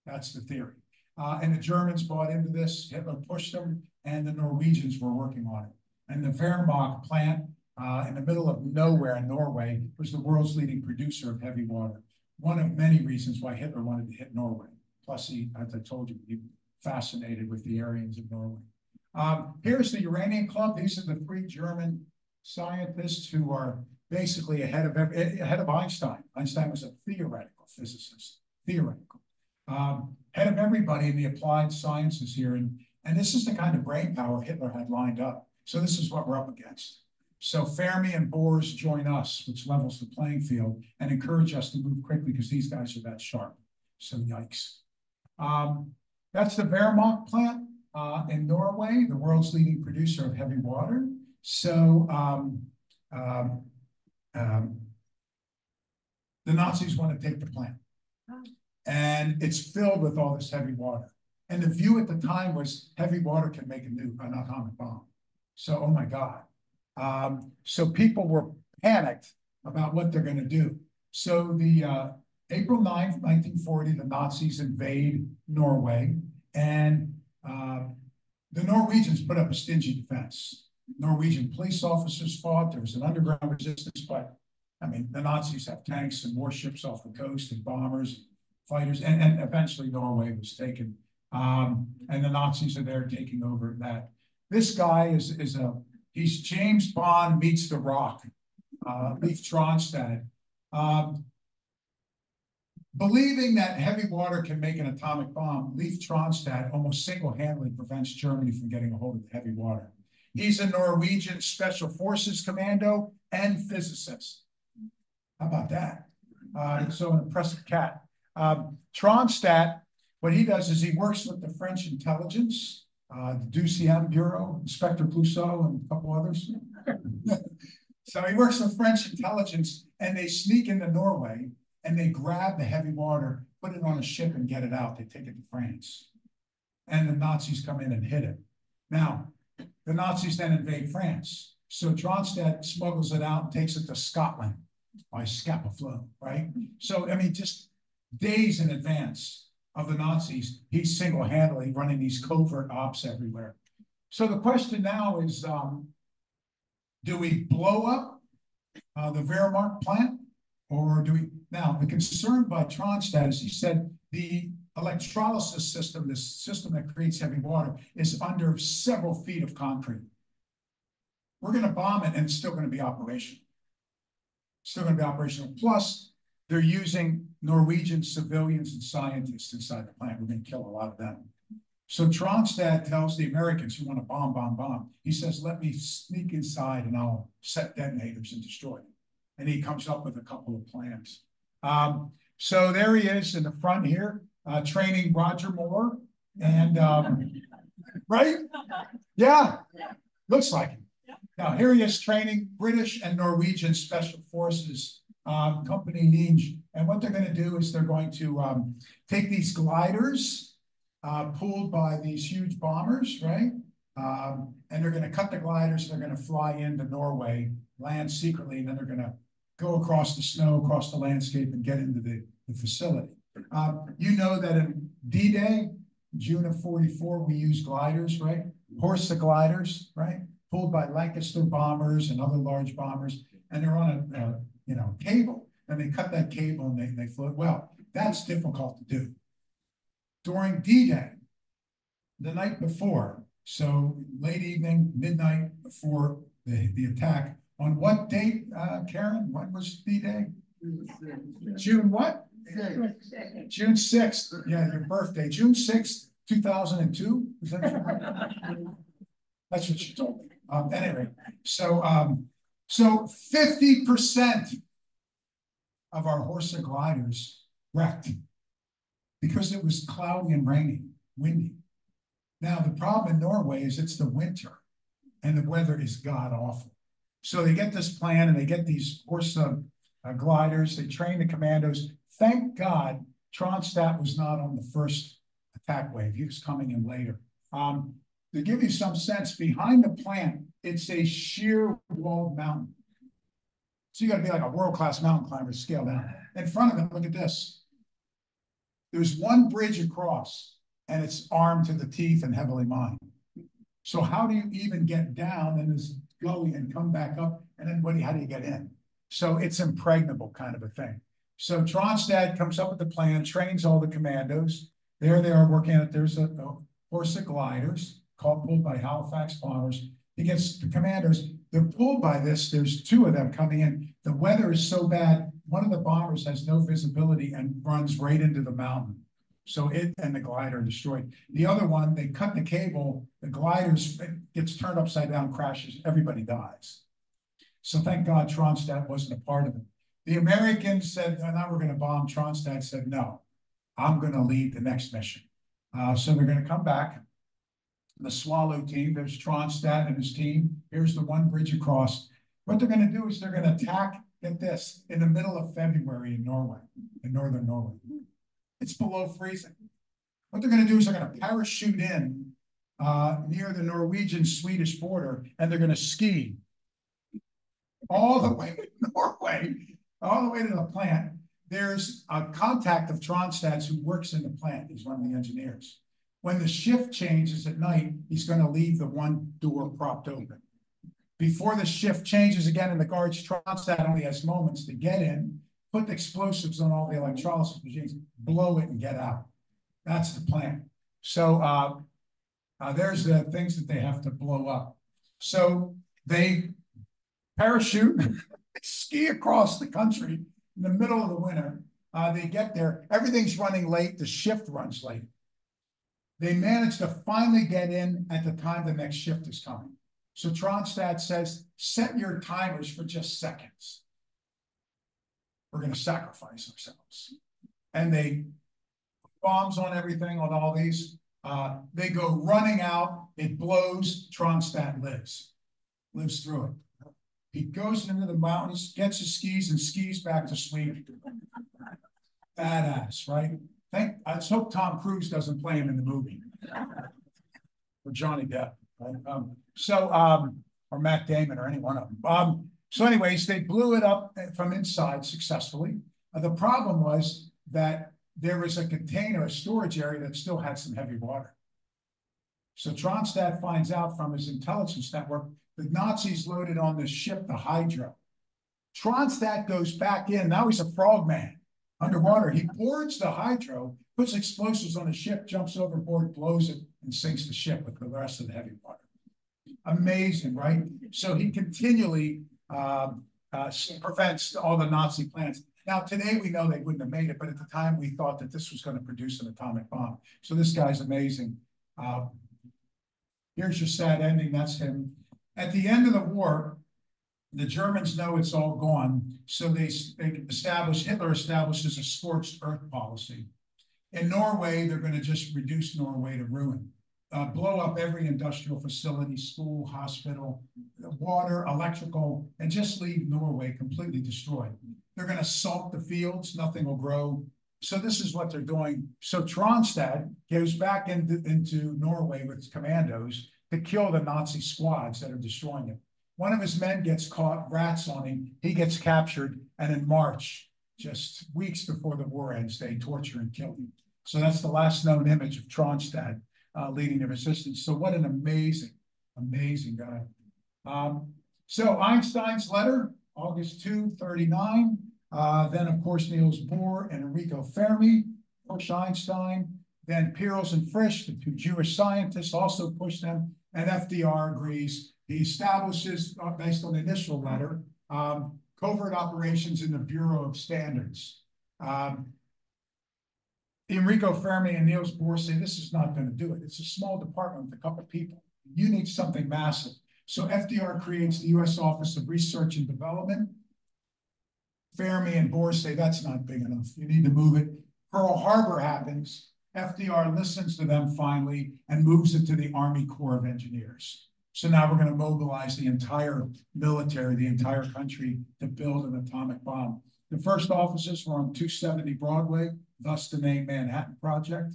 That's the theory. Uh, and the Germans bought into this, Hitler pushed them, and the Norwegians were working on it. And the Vemork plant uh, in the middle of nowhere in Norway was the world's leading producer of heavy water. One of many reasons why Hitler wanted to hit Norway. Plus, he, as I told you, he fascinated with the Aryans of Norway. Um, here's the Uranium Club. These are the three German scientists who are basically ahead of every, ahead of Einstein. Einstein was a theoretical physicist, theoretical. Um, head of everybody in the applied sciences here. And, and this is the kind of brain power Hitler had lined up. So this is what we're up against. So Fermi and Boers join us, which levels the playing field and encourage us to move quickly because these guys are that sharp. So yikes. Um, that's the Vemork plant uh, in Norway, the world's leading producer of heavy water. So um, um, um the Nazis want to take the plant. And it's filled with all this heavy water. And the view at the time was heavy water can make a new an atomic bomb. So, oh my God. Um, so people were panicked about what they're going to do. So the uh, April 9th, 1940, the Nazis invade Norway, and uh, the Norwegians put up a stingy defense. Norwegian police officers fought. There was an underground resistance, but I mean, the Nazis have tanks and warships off the coast and bombers, and fighters, and, and eventually Norway was taken. Um, and the Nazis are there taking over that. This guy is, is a He's James Bond meets The Rock, uh, Leif Tronstad. Um, believing that heavy water can make an atomic bomb, Leif Tronstad almost single-handedly prevents Germany from getting a hold of the heavy water. He's a Norwegian Special Forces commando and physicist. How about that? Uh, so an impressive cat. Um, Tronstad, what he does is he works with the French intelligence uh, the Deuxième Bureau, Inspector Clouseau, and a couple others. <laughs> so he works with French intelligence, and they sneak into Norway and they grab the heavy water, put it on a ship, and get it out. They take it to France. And the Nazis come in and hit it. Now, the Nazis then invade France. So Tronstad smuggles it out and takes it to Scotland by Scapa Flow, right? So, I mean, just days in advance of the Nazis, he's single-handedly running these covert ops everywhere. So the question now is, um, do we blow up uh, the Vemork plant? Or do we, now the concern by Tronstad is he said the electrolysis system, this system that creates heavy water, is under several feet of concrete. We're gonna bomb it and it's still gonna be operational. Still gonna be operational. Plus, they're using Norwegian civilians and scientists inside the plant. We're going to kill a lot of them. So Tronstad tells the Americans who want to bomb, bomb, bomb. He says, let me sneak inside and I'll set detonators and destroy them. And he comes up with a couple of plans. Um, so there he is in the front here, uh, training Roger Moore. And um, right? Yeah, looks like him. Now here he is training British and Norwegian special forces um, company Ninja. And what they're going to do is they're going to um, take these gliders uh, pulled by these huge bombers, right? Um, and they're going to cut the gliders. They're going to fly into Norway, land secretly, and then they're going to go across the snow, across the landscape, and get into the, the facility. Um, you know that in D-Day, June of 44, we used gliders, right? Horsa gliders, right? Pulled by Lancaster bombers and other large bombers. And they're on a, a you know, cable, and they cut that cable and they, they float. Well, that's difficult to do. During D-Day, the night before, so late evening, midnight before the, the attack, on what date, uh, Karen? What was D-Day? June what? June 6th. Yeah, your birthday. June 6th, 2002. Is that <laughs> That's what you told me. Um, anyway, so um, so 50% of our Horsa gliders wrecked because it was cloudy and rainy, windy. Now, the problem in Norway is it's the winter and the weather is god awful. So they get this plan and they get these horse uh, gliders, they train the commandos. Thank God Tronstad was not on the first attack wave. He was coming in later. Um, to give you some sense, behind the plant, it's a sheer walled mountain. So you got to be like a world-class mountain climber to scale down. In front of them, look at this. There's one bridge across, and it's armed to the teeth and heavily mined. So how do you even get down in this gully and come back up? And then what do you, how do you get in? So it's impregnable kind of a thing. So Tronstad comes up with the plan, trains all the commandos. There they are working at, there's a, a Horsa gliders called pulled by Halifax bombers. Gets the commanders, they're pulled by this. There's two of them coming in. The weather is so bad, one of the bombers has no visibility and runs right into the mountain. So it and the glider are destroyed. The other one, they cut the cable, the gliders gets turned upside down, crashes, everybody dies. So thank God Tronstad wasn't a part of it. The Americans said, oh, now we're going to bomb. Tronstad said, no, I'm going to lead the next mission. Uh, so they're going to come back. The Swallow team, there's Tronstad and his team. Here's the one bridge across. What they're going to do is they're going to attack, get this, in the middle of February in Norway, in northern Norway. It's below freezing. What they're going to do is they're going to parachute in uh, near the Norwegian-Swedish border, and they're going to ski all the way to <laughs> Norway, all the way to the plant. There's a contact of Tronstad's who works in the plant. He's one of the engineers. When the shift changes at night, he's going to leave the one door propped open. Before the shift changes again and the guards, Tronstad only has moments to get in, put explosives on all the electrolysis machines, blow it and get out. That's the plan. So uh, uh, there's the things that they have to blow up. So they parachute, <laughs> ski across the country in the middle of the winter. Uh, they get there, everything's running late, the shift runs late. They manage to finally get in at the time the next shift is coming. So Tronstad says, set your timers for just seconds. We're going to sacrifice ourselves. And they bombs on everything on all these. Uh, they go running out. It blows. Tronstad lives, lives through it. He goes into the mountains, gets his skis, and skis back to Sweden. Badass, right? Thank. Let's hope Tom Cruise doesn't play him in the movie, or Johnny Depp. Right? Um, so, um, or Matt Damon, or any one of them. Um, so, anyways, they blew it up from inside successfully. Uh, the problem was that there was a container, a storage area that still had some heavy water. So Tronstad finds out from his intelligence network the Nazis loaded on the ship the Hydro. Tronstad goes back in. Now he's a frogman underwater. He boards the Hydro, puts explosives on the ship, jumps overboard, blows it, and sinks the ship with the rest of the heavy water. Amazing, right? So he continually uh, uh, prevents all the Nazi plans. Now, today we know they wouldn't have made it, but at the time we thought that this was going to produce an atomic bomb. So this guy's amazing. Uh, here's your sad ending. That's him. At the end of the war, the Germans know it's all gone, so they, they establish, Hitler establishes a scorched earth policy. In Norway, they're going to just reduce Norway to ruin, uh, blow up every industrial facility, school, hospital, water, electrical, and just leave Norway completely destroyed. They're going to salt the fields, nothing will grow. So this is what they're doing. So Tronstad goes back into, into Norway with commandos to kill the Nazi squads that are destroying it. One of his men gets caught, rats on him. He gets captured, and in March, just weeks before the war ends, they torture and kill him. So that's the last known image of Tronstad uh, leading the resistance. So what an amazing, amazing guy. Um, so Einstein's letter, August 2, 39. Uh, then, of course, Niels Bohr and Enrico Fermi push Einstein. Then Peierls and Frisch, the two Jewish scientists, also push them and FDR agrees. He establishes, uh, based on the initial letter, um, covert operations in the Bureau of Standards. Um, Enrico Fermi and Niels Bohr say this is not going to do it. It's a small department with a couple of people. You need something massive. So FDR creates the U.S. Office of Research and Development. Fermi and Bohr say that's not big enough. You need to move it. Pearl Harbor happens. FDR listens to them finally and moves it to the Army Corps of Engineers. So now we're going to mobilize the entire military, the entire country to build an atomic bomb. The first offices were on two seventy Broadway, thus the name Manhattan Project.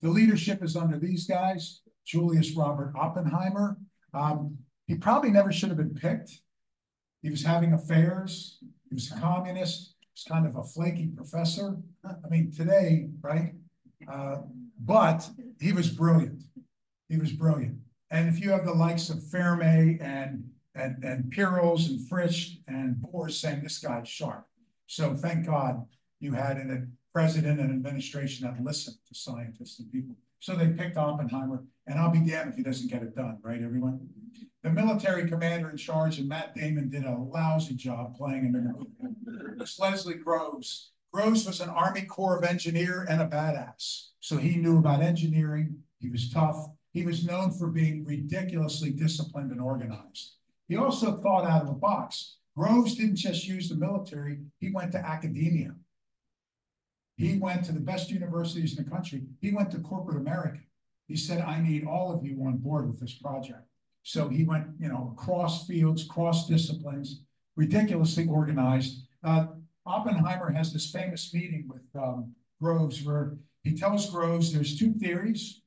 The leadership is under these guys, Julius Robert Oppenheimer. Um, he probably never should have been picked. He was having affairs. He was a communist. He was kind of a flaky professor. I mean, today, right? Uh, but he was brilliant. He was brilliant. And if you have the likes of Fermi and and and Peierls and Frisch and Bohr saying this guy's sharp. So thank God you had a president and administration that listened to scientists and people. So they picked Oppenheimer, and I'll be damned if he doesn't get it done, right, everyone? The military commander in charge and Matt Damon did a lousy job playing him in the movie. It's Leslie Groves. Groves was an Army Corps of Engineer and a badass. So he knew about engineering. He was tough. He was known for being ridiculously disciplined and organized. He also thought out of the box. Groves didn't just use the military, he went to academia. He went to the best universities in the country. He went to corporate America. He said, I need all of you on board with this project. So he went, you know, cross fields, cross disciplines, ridiculously organized. Uh, Oppenheimer has this famous meeting with um, Groves where he tells Groves there's two theories,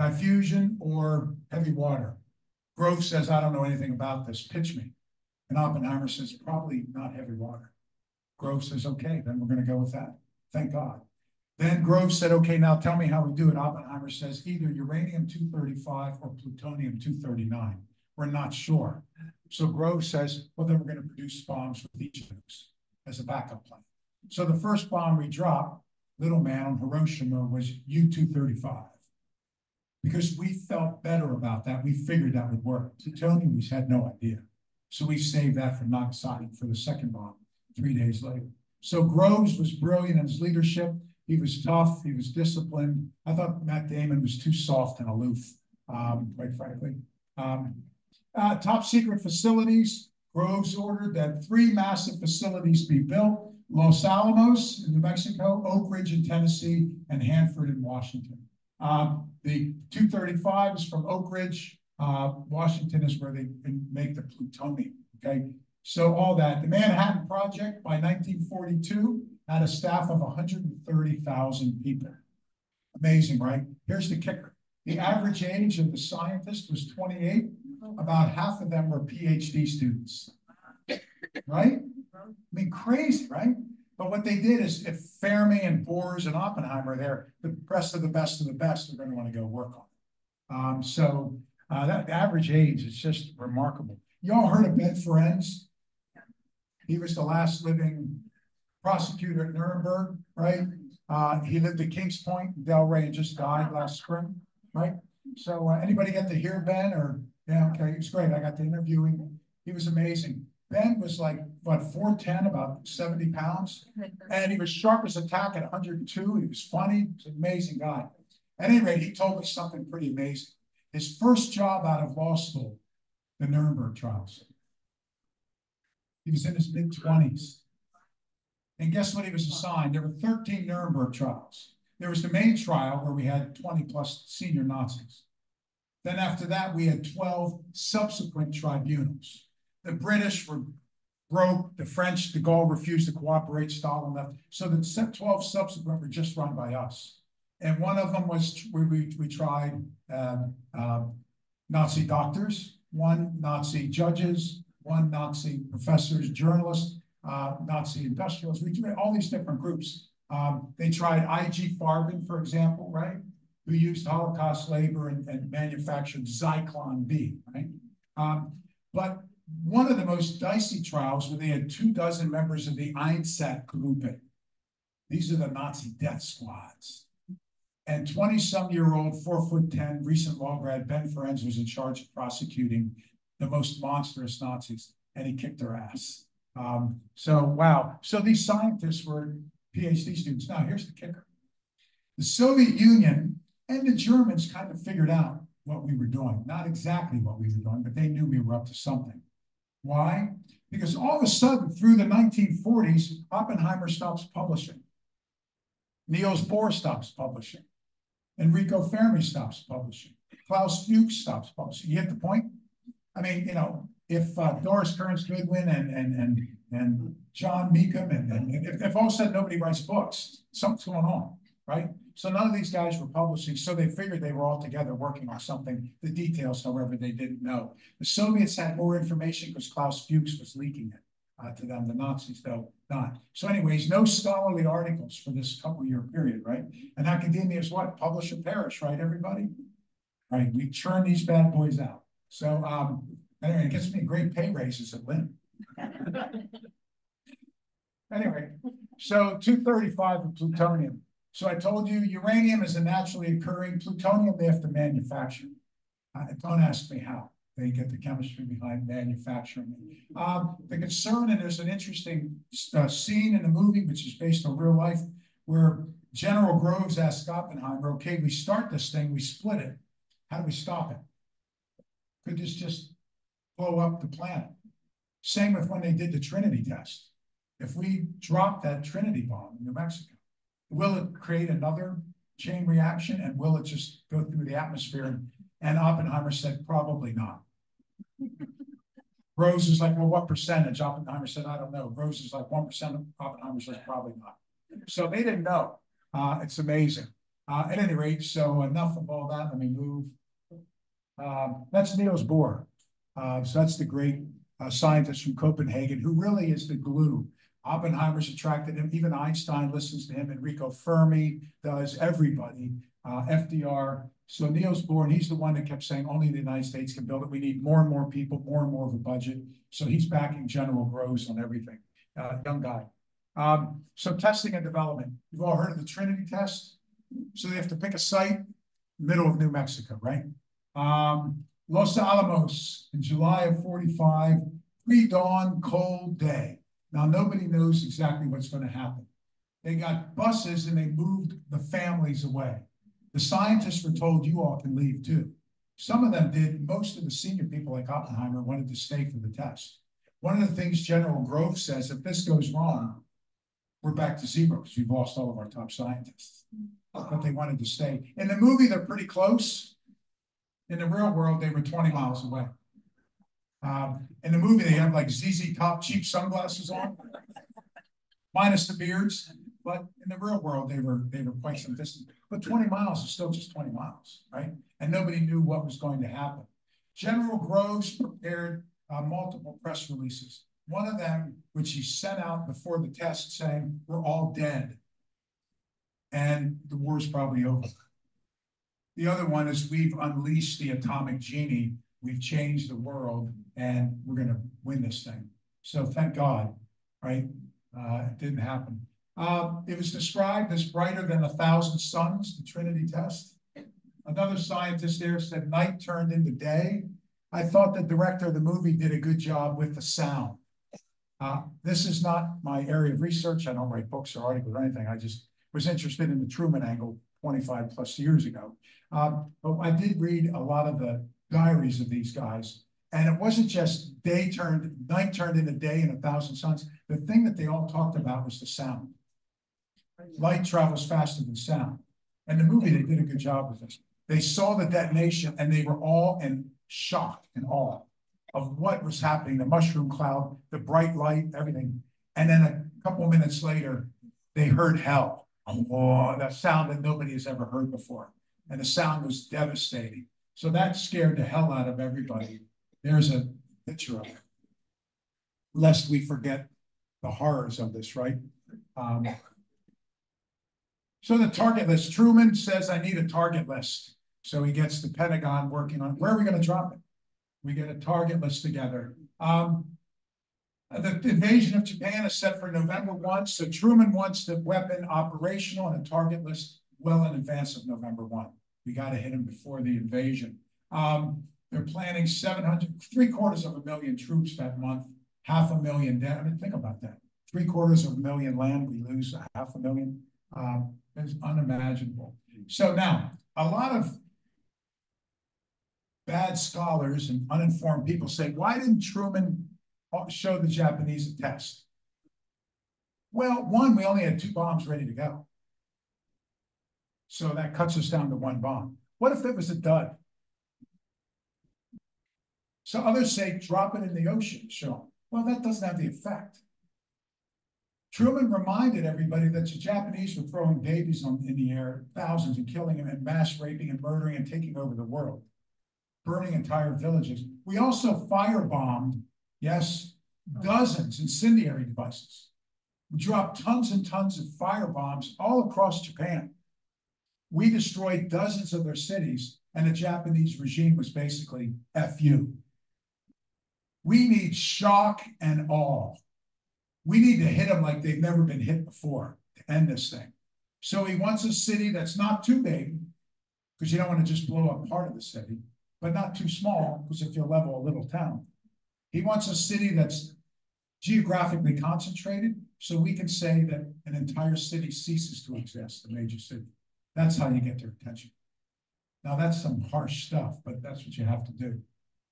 diffusion or heavy water. Groves says, I don't know anything about this, pitch me. And Oppenheimer says, probably not heavy water. Groves says, okay, then we're going to go with that. Thank God. Then Groves said, okay, now tell me how we do it. Oppenheimer says either uranium-235 or plutonium-239. We're not sure. So Groves says, well, then we're going to produce bombs with each of those as a backup plan. So the first bomb we dropped, little man on Hiroshima, was U-235. Because we felt better about that. We figured that would work. Plutonium, we had no idea. So we saved that for Nagasaki for the second bomb three days later. So Groves was brilliant in his leadership. He was tough. He was disciplined. I thought Matt Damon was too soft and aloof, um, quite frankly. Um, uh, top secret facilities. Groves ordered that three massive facilities be built. Los Alamos in New Mexico, Oak Ridge in Tennessee, and Hanford in Washington. Um, the 235 is from Oak Ridge. Uh, Washington is where they make the plutonium, okay? So all that. The Manhattan Project by 1942 had a staff of 130,000 people. Amazing, right? Here's the kicker. The average age of the scientist was 28. About half of them were PhD students. Right? I mean, crazy, right? But what they did is if Fermi and Bohr and Oppenheimer are there, the rest of the best of the best are going to want to go work on it. Um, so uh, that average age is just remarkable. You all heard of Ben Ferencz? He was the last living prosecutor at Nuremberg, right? Uh, he lived at Kings Point, Delray, and just died last spring, right? So uh, anybody get to hear Ben or, yeah, okay, it's great. I got to interview him. He was amazing. Ben was like, what, 4'10", about 70 pounds. And he was sharp as a tack at 102. He was funny. He was an amazing guy. At any rate, he told me something pretty amazing. His first job out of law school, the Nuremberg trials. He was in his mid 20s. And guess what he was assigned? There were 13 Nuremberg trials. There was the main trial where we had 20 plus senior Nazis. Then after that, we had 12 subsequent tribunals. The British were broke, the French, de Gaulle refused to cooperate, Stalin left. So the 12 subsequent were just run by us. And one of them was we, we, we tried um, uh, Nazi doctors, one Nazi judges, one Nazi professors, journalists, uh, Nazi industrialists. We tried all these different groups. Um, they tried I.G. Farben, for example, right? Who used Holocaust labor and, and manufactured Zyklon B, right? Um, but one of the most dicey trials where they had two dozen members of the Einsatzgruppe. These are the Nazi death squads. And 20 some year old, four foot 10, recent law grad Ben Ferencz was in charge of prosecuting the most monstrous Nazis, and he kicked their ass. Um, so, wow. So these scientists were PhD students. Now, here's the kicker. The Soviet Union and the Germans kind of figured out what we were doing. Not exactly what we were doing, but they knew we were up to something. Why? Because all of a sudden, through the 1940s, Oppenheimer stops publishing. Niels Bohr stops publishing. Enrico Fermi stops publishing. Klaus Fuchs stops publishing. You get the point? I mean, you know, if uh, Doris Kearns Goodwin and and and and Jon Meacham, and, and if, if all of a sudden nobody writes books, something's going on, right? So none of these guys were publishing, so they figured they were all together working on something. The details, however, they didn't know. The Soviets had more information because Klaus Fuchs was leaking it uh, to them. The Nazis, though, not. So, anyways, no scholarly articles for this couple year period, right? And academia is what? Publish or perish, right, everybody? Right, we churn these bad boys out. So, um, anyway, it gets me great pay raises at Lynn. <laughs> anyway, so 235 of plutonium. So I told you uranium is a naturally occurring plutonium they have to manufacture. Uh, don't ask me how they get the chemistry behind manufacturing. Um, the concern, and there's an interesting uh, scene in the movie, which is based on real life, where General Groves asked Oppenheimer, okay, we start this thing, we split it. How do we stop it? Could this just blow up the planet? Same with when they did the Trinity test. If we drop that Trinity bomb in New Mexico, Will it create another chain reaction and will it just go through the atmosphere? And, Oppenheimer said, probably not. <laughs> Groves is like, well, what percentage? Oppenheimer said, I don't know. Groves is like 1%. Oppenheimer says, probably not. So they didn't know. Uh, it's amazing. Uh, at any rate, so enough of all that. Let me move. Um, that's Niels Bohr. Uh, so that's the great uh, scientist from Copenhagen who really is the glue Oppenheimer's attracted him. Even Einstein listens to him. Enrico Fermi does. Everybody. Uh, FDR. So Niels Bohr, he's the one that kept saying only the United States can build it. We need more and more people, more and more of a budget. So he's backing General Groves on everything. Uh, young guy. Um, so testing and development. You've all heard of the Trinity test. So they have to pick a site, middle of New Mexico, right? Um, Los Alamos in July of 45, pre-dawn, cold day. Now, nobody knows exactly what's going to happen. They got buses and they moved the families away. The scientists were told you all can leave too. Some of them did. Most of the senior people like Oppenheimer wanted to stay for the test. One of the things General Grove says, if this goes wrong, we're back to zero because we've lost all of our top scientists. But they wanted to stay. In the movie, they're pretty close. In the real world, they were 20 miles away. Um, in the movie, they have like ZZ Top cheap sunglasses on, minus the beards. But in the real world, they were they were quite some distance. But 20 miles is still just 20 miles, right? And nobody knew what was going to happen. General Groves prepared uh, multiple press releases. One of them, which he sent out before the test, saying, "We're all dead," and the war's probably over. The other one is, "We've unleashed the atomic genie." We've changed the world and we're going to win this thing. So thank God, right? Uh, it didn't happen. Uh, it was described as brighter than a thousand suns, the Trinity test. Another scientist there said night turned into day. I thought the director of the movie did a good job with the sound. Uh, this is not my area of research. I don't write books or articles or anything. I just was interested in the Truman angle 25 plus years ago. Um, but I did read a lot of the diaries of these guys. And it wasn't just day turned, night turned into day and a thousand suns. The thing that they all talked about was the sound. Light travels faster than sound. And the movie, they did a good job with this. They saw the detonation and they were all in shock and awe of what was happening, the mushroom cloud, the bright light, everything. And then a couple minutes later, they heard hell. Oh, that sound that nobody has ever heard before. And the sound was devastating. So that scared the hell out of everybody. There's a picture of it. Lest we forget the horrors of this, right? Um, so the target list, Truman says, I need a target list. So he gets the Pentagon working on where are we going to drop it? We get a target list together. Um, the invasion of Japan is set for November 1. So Truman wants the weapon operational and a target list well in advance of November 1. We got to hit him before the invasion. Um, they're planning 700, three quarters of a million troops that month, half a million dead. I mean, think about that. Three quarters of a million land, we lose a half a million. Um, it's unimaginable. So now, a lot of bad scholars and uninformed people say, why didn't Truman show the Japanese a test? Well, one, we only had two bombs ready to go. So that cuts us down to one bomb. What if it was a dud? So others say drop it in the ocean, Sean. Well, that doesn't have the effect. Truman reminded everybody that the Japanese were throwing babies on, in the air, thousands, and killing them, and mass raping and murdering and taking over the world, burning entire villages. We also firebombed, yes, dozens incendiary devices. We dropped tons and tons of fire bombs all across Japan. We destroyed dozens of their cities, and the Japanese regime was basically F you. We need shock and awe. We need to hit them like they've never been hit before to end this thing. So he wants a city that's not too big, because you don't want to just blow up part of the city, but not too small, because if you level a little town. He wants a city that's geographically concentrated, so we can say that an entire city ceases to exist, a major city. That's how you get their attention. Now that's some harsh stuff, but that's what you have to do.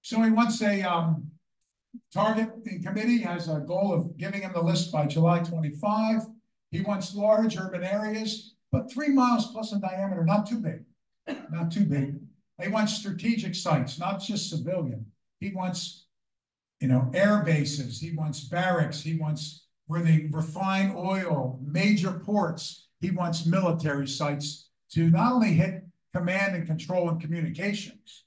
So he wants a um, target. The committee has a goal of giving him the list by July 25. He wants large urban areas, but three miles plus in diameter, not too big, not too big. He wants strategic sites, not just civilian. He wants, you know, air bases. He wants barracks. He wants where they refine oil, major ports. He wants military sites to not only hit command and control and communications,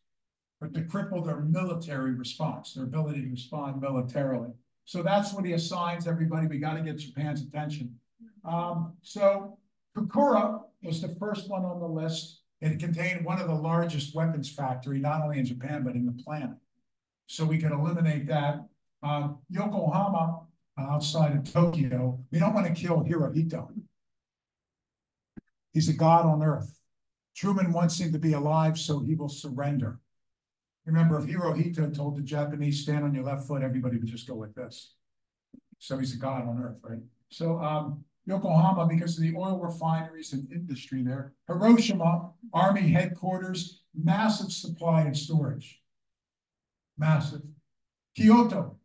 but to cripple their military response, their ability to respond militarily. So that's what he assigns everybody. We got to get Japan's attention. Um, so Kokura was the first one on the list. It contained one of the largest weapons factory, not only in Japan, but in the planet. So we can eliminate that. Um, Yokohama, outside of Tokyo, we don't want to kill Hirohito. He's a god on earth. Truman wants him to be alive so he will surrender. Remember, if Hirohito told the Japanese, stand on your left foot, everybody would just go like this. So he's a god on earth, right? So um, Yokohama, because of the oil refineries and industry there. Hiroshima, Army headquarters, massive supply and storage. Massive. Kyoto,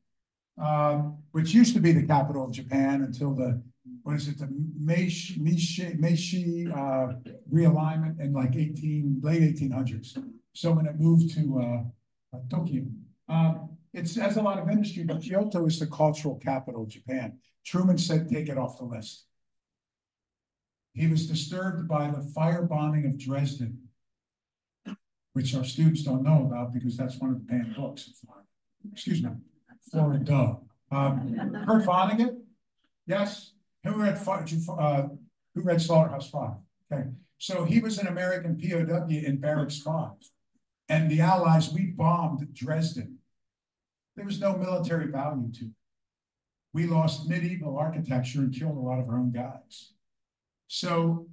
um, which used to be the capital of Japan until the what is it, the Meiji, Meiji, Meiji uh, realignment in like 18, late 1800s. So when it moved to uh, uh, Tokyo, um, it has a lot of industry, but Kyoto is the cultural capital of Japan. Truman said, take it off the list. He was disturbed by the firebombing of Dresden, which our students don't know about because that's one of the banned books. Excuse me, Florida. Um, Kurt Vonnegut, yes, who read, uh, who read Slaughterhouse Five? Okay, so he was an American POW in Barracks Five, and the Allies, we bombed Dresden. There was no military value to it. We lost medieval architecture and killed a lot of our own guys. So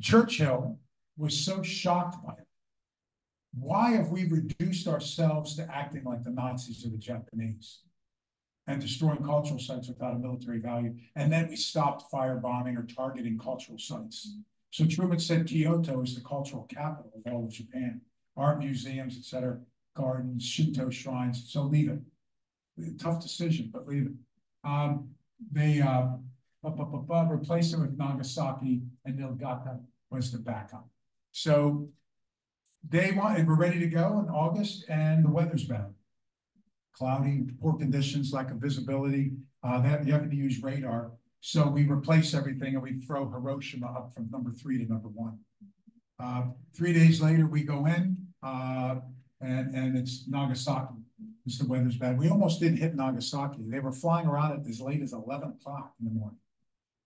Churchill was so shocked by it. Why have we reduced ourselves to acting like the Nazis or the Japanese? and destroying cultural sites without a military value. And then we stopped firebombing or targeting cultural sites. So Truman said Kyoto is the cultural capital of all of Japan. Art museums, etc., gardens, Shinto shrines. So leave it. Tough decision, but leave it. Um, they uh, replace it with Nagasaki, and Niigata was the backup. So they want, we're ready to go in August, and the weather's bad cloudy, poor conditions, lack of visibility. Uh, that you have to use radar. So we replace everything and we throw Hiroshima up from number three to number one. Uh, three days later, we go in uh, and, and it's Nagasaki. Because the weather's bad. We almost didn't hit Nagasaki. They were flying around it as late as 11 o'clock in the morning.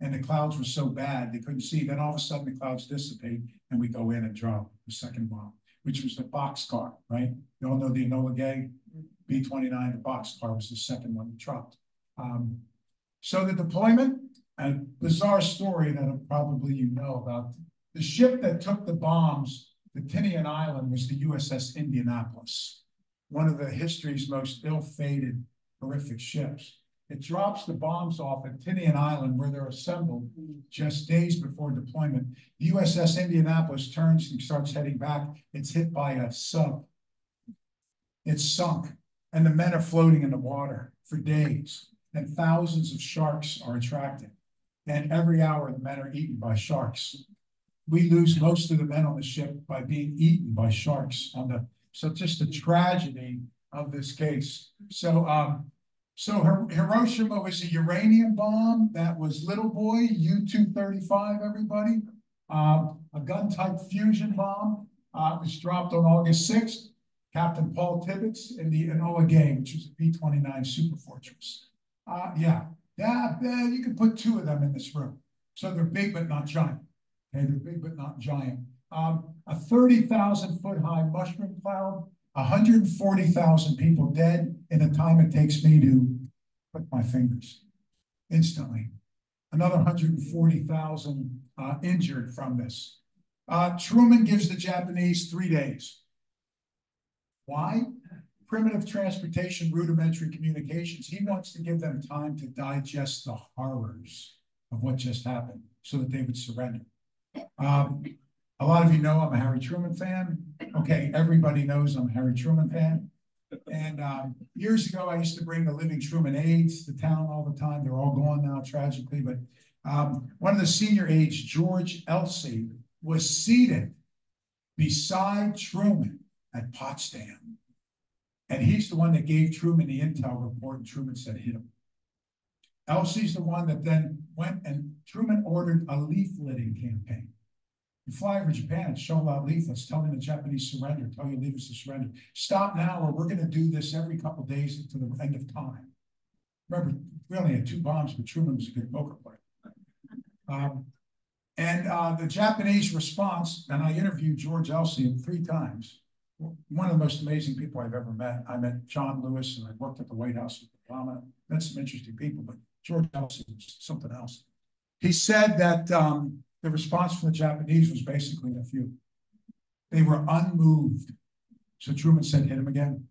And the clouds were so bad, they couldn't see. Then all of a sudden, the clouds dissipate and we go in and drop the second bomb, which was the Bockscar, right? You all know the Enola Gay B-29, the Bockscar was the second one that dropped. Um, so the deployment, a bizarre story that probably you know about. The ship that took the bombs to Tinian Island was the USS Indianapolis, one of the history's most ill-fated, horrific ships. It drops the bombs off at Tinian Island where they're assembled just days before deployment. The USS Indianapolis turns and starts heading back. It's hit by a sub. It's sunk and the men are floating in the water for days, and thousands of sharks are attracted. And every hour, the men are eaten by sharks. We lose most of the men on the ship by being eaten by sharks on the. So just the tragedy of this case. So um, So Hiroshima was a uranium bomb that was little boy, U-235, everybody. Uh, a gun-type fusion bomb. Uh, was dropped on August 6th. Captain Paul Tibbets in the Enola Gay, which was a B-29 Superfortress. Uh, yeah, yeah, you could put two of them in this room. So they're big but not giant. Okay, they're big but not giant. Um, a 30,000 foot high mushroom cloud 140,000 people dead in the time it takes me to put my fingers instantly. Another 140,000 uh, injured from this. Uh, Truman gives the Japanese three days. Why? Primitive transportation, rudimentary communications. He wants to give them time to digest the horrors of what just happened so that they would surrender. Um, a lot of you know I'm a Harry Truman fan. Okay, everybody knows I'm a Harry Truman fan. And um, years ago, I used to bring the Living Truman aides to town all the time. They're all gone now, tragically. But um, one of the senior aides, George Elsey, was seated beside Truman at Potsdam. And he's the one that gave Truman the intel report, and Truman said, hit him. Elsey's the one that then went and Truman ordered a leafleting campaign. You fly over Japan show out leaflets telling the Japanese surrender, tell your leaders to surrender. Stop now, or we're going to do this every couple days to the end of time. Remember, we only had two bombs, but Truman was a good poker player. Um, and uh, the Japanese response, and I interviewed George Elsey three times. One of the most amazing people I've ever met. I met John Lewis, and I worked at the White House with Obama. Met some interesting people, but George something else. He said that um, the response from the Japanese was basically a few. They were unmoved. So Truman said, hit him again.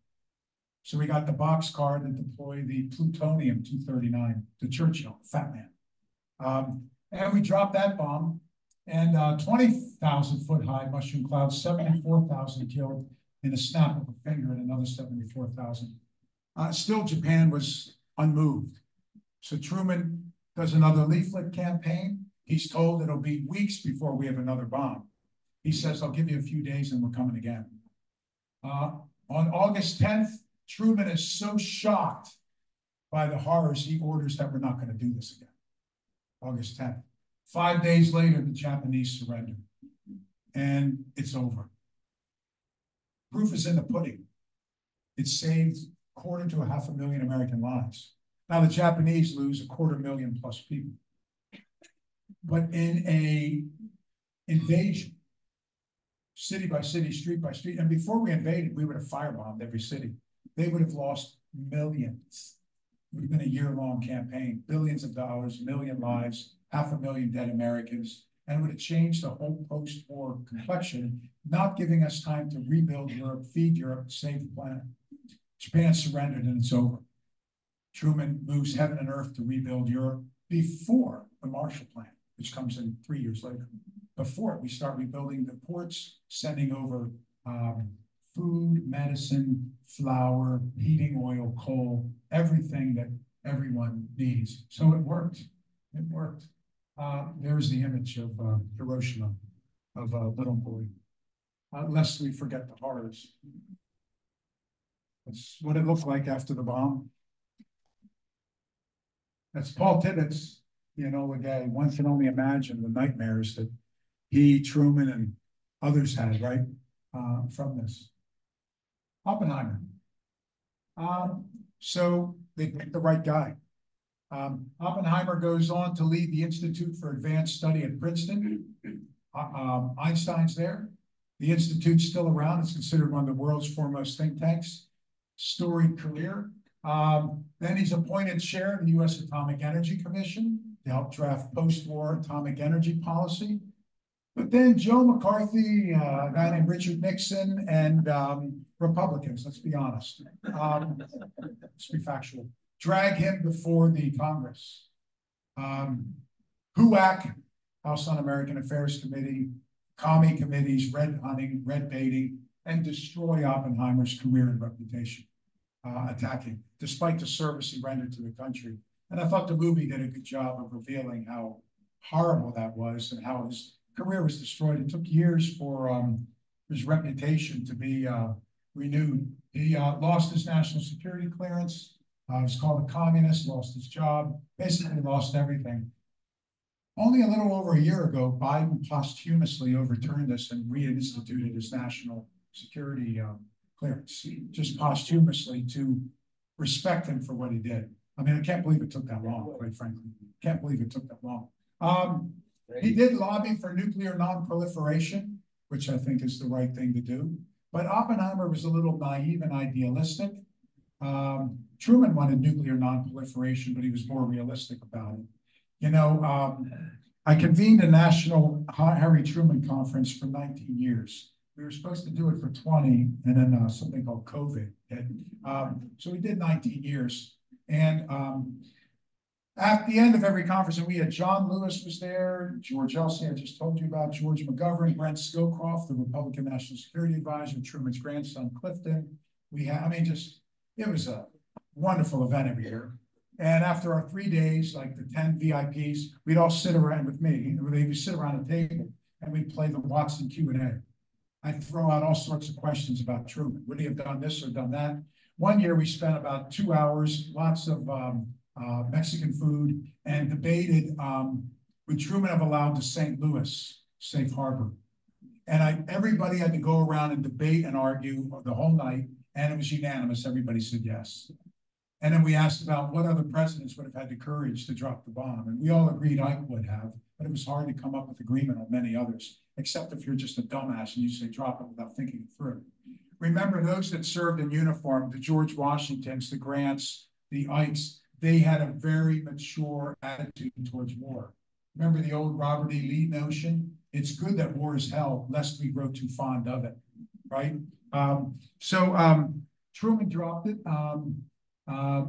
So we got the Bockscar to deploy the plutonium 239 to Churchill, fat man. Um, and we dropped that bomb and uh, 20,000 foot high mushroom cloud, 74,000 killed in a snap of a finger and another 74,000. Uh, still, Japan was unmoved. So Truman does another leaflet campaign. He's told it'll be weeks before we have another bomb. He says, I'll give you a few days and we're coming again. Uh, on August 10th, Truman is so shocked by the horrors, he orders that we're not going to do this again. August 10th. Five days later, the Japanese surrender. And it's over. Proof is in the pudding. It saved a quarter to a half a million American lives. Now the Japanese lose a quarter million plus people but in a invasion, city by city, street by street. And before we invaded, we would have firebombed every city. They would have lost millions. It would have been a year-long campaign, billions of dollars, million lives, half a million dead Americans, and it would have changed the whole post-war complexion, not giving us time to rebuild Europe, feed Europe, save the planet. Japan surrendered and it's over. Truman moves heaven and earth to rebuild Europe before the Marshall Plan which comes in three years later. Before it, we start rebuilding the ports, sending over um, food, medicine, flour, heating oil, coal, everything that everyone needs. So it worked. It worked. Uh, there's the image of uh, Hiroshima, of a uh, little boy. Uh, lest we forget the horrors. That's what it looked like after the bomb. That's Paul Tibbets you know, the guy. one can only imagine the nightmares that he, Truman, and others had, right, uh, from this. Oppenheimer. Um, so they picked the right guy. Um, Oppenheimer goes on to lead the Institute for Advanced Study at Princeton. Uh, um, Einstein's there. The Institute's still around. It's considered one of the world's foremost think tanks. Storied career. Um, then he's appointed chair of the U.S. Atomic Energy Commission to help draft post-war atomic energy policy. But then Joe McCarthy, uh, a guy named Richard Nixon, and um, Republicans, let's be honest, um, let's be factual, drag him before the Congress. Um, HUAC, House Un-American Affairs Committee, commie committees, red hunting, red baiting, and destroy Oppenheimer's career and reputation, uh, attacking, despite the service he rendered to the country. And I thought the movie did a good job of revealing how horrible that was and how his career was destroyed. It took years for um, his reputation to be uh, renewed. He uh, lost his national security clearance. Uh, he was called a communist, lost his job, basically lost everything. Only a little over a year ago, Biden posthumously overturned this and reinstituted his national security um, clearance, just posthumously to respect him for what he did. I mean, I can't believe it took that long, quite frankly. Can't believe it took that long. Um, he did lobby for nuclear non-proliferation, which I think is the right thing to do. But Oppenheimer was a little naive and idealistic. Um, Truman wanted nuclear non-proliferation, but he was more realistic about it. You know, um, I convened a national Harry Truman conference for 19 years. We were supposed to do it for 20, and then uh, something called COVID hit. Um, so we did 19 years. And um, at the end of every conference, and we had John Lewis was there, George Elsey, I just told you about, George McGovern, Brent Scowcroft, the Republican National Security Advisor, Truman's grandson, Clifton. We had, I mean, just, it was a wonderful event every year. And after our three days, like the 10 VIPs, we'd all sit around with me, they would sit around a table and we'd play the Watson Q&A. I'd throw out all sorts of questions about Truman. Would he have done this or done that? One year we spent about two hours, lots of um, uh, Mexican food, and debated um, would Truman have allowed the St. Louis safe harbor? And I, everybody had to go around and debate and argue the whole night, and it was unanimous. Everybody said yes. And then we asked about what other presidents would have had the courage to drop the bomb. And we all agreed Ike would have, but it was hard to come up with agreement on many others, except if you're just a dumbass and you say drop it without thinking it through. Remember those that served in uniform, the George Washingtons, the Grants, the Ikes, they had a very mature attitude towards war. Remember the old Robert E. Lee notion? It's good that war is hell, lest we grow too fond of it, right? Um, so um, Truman dropped it. Um, uh,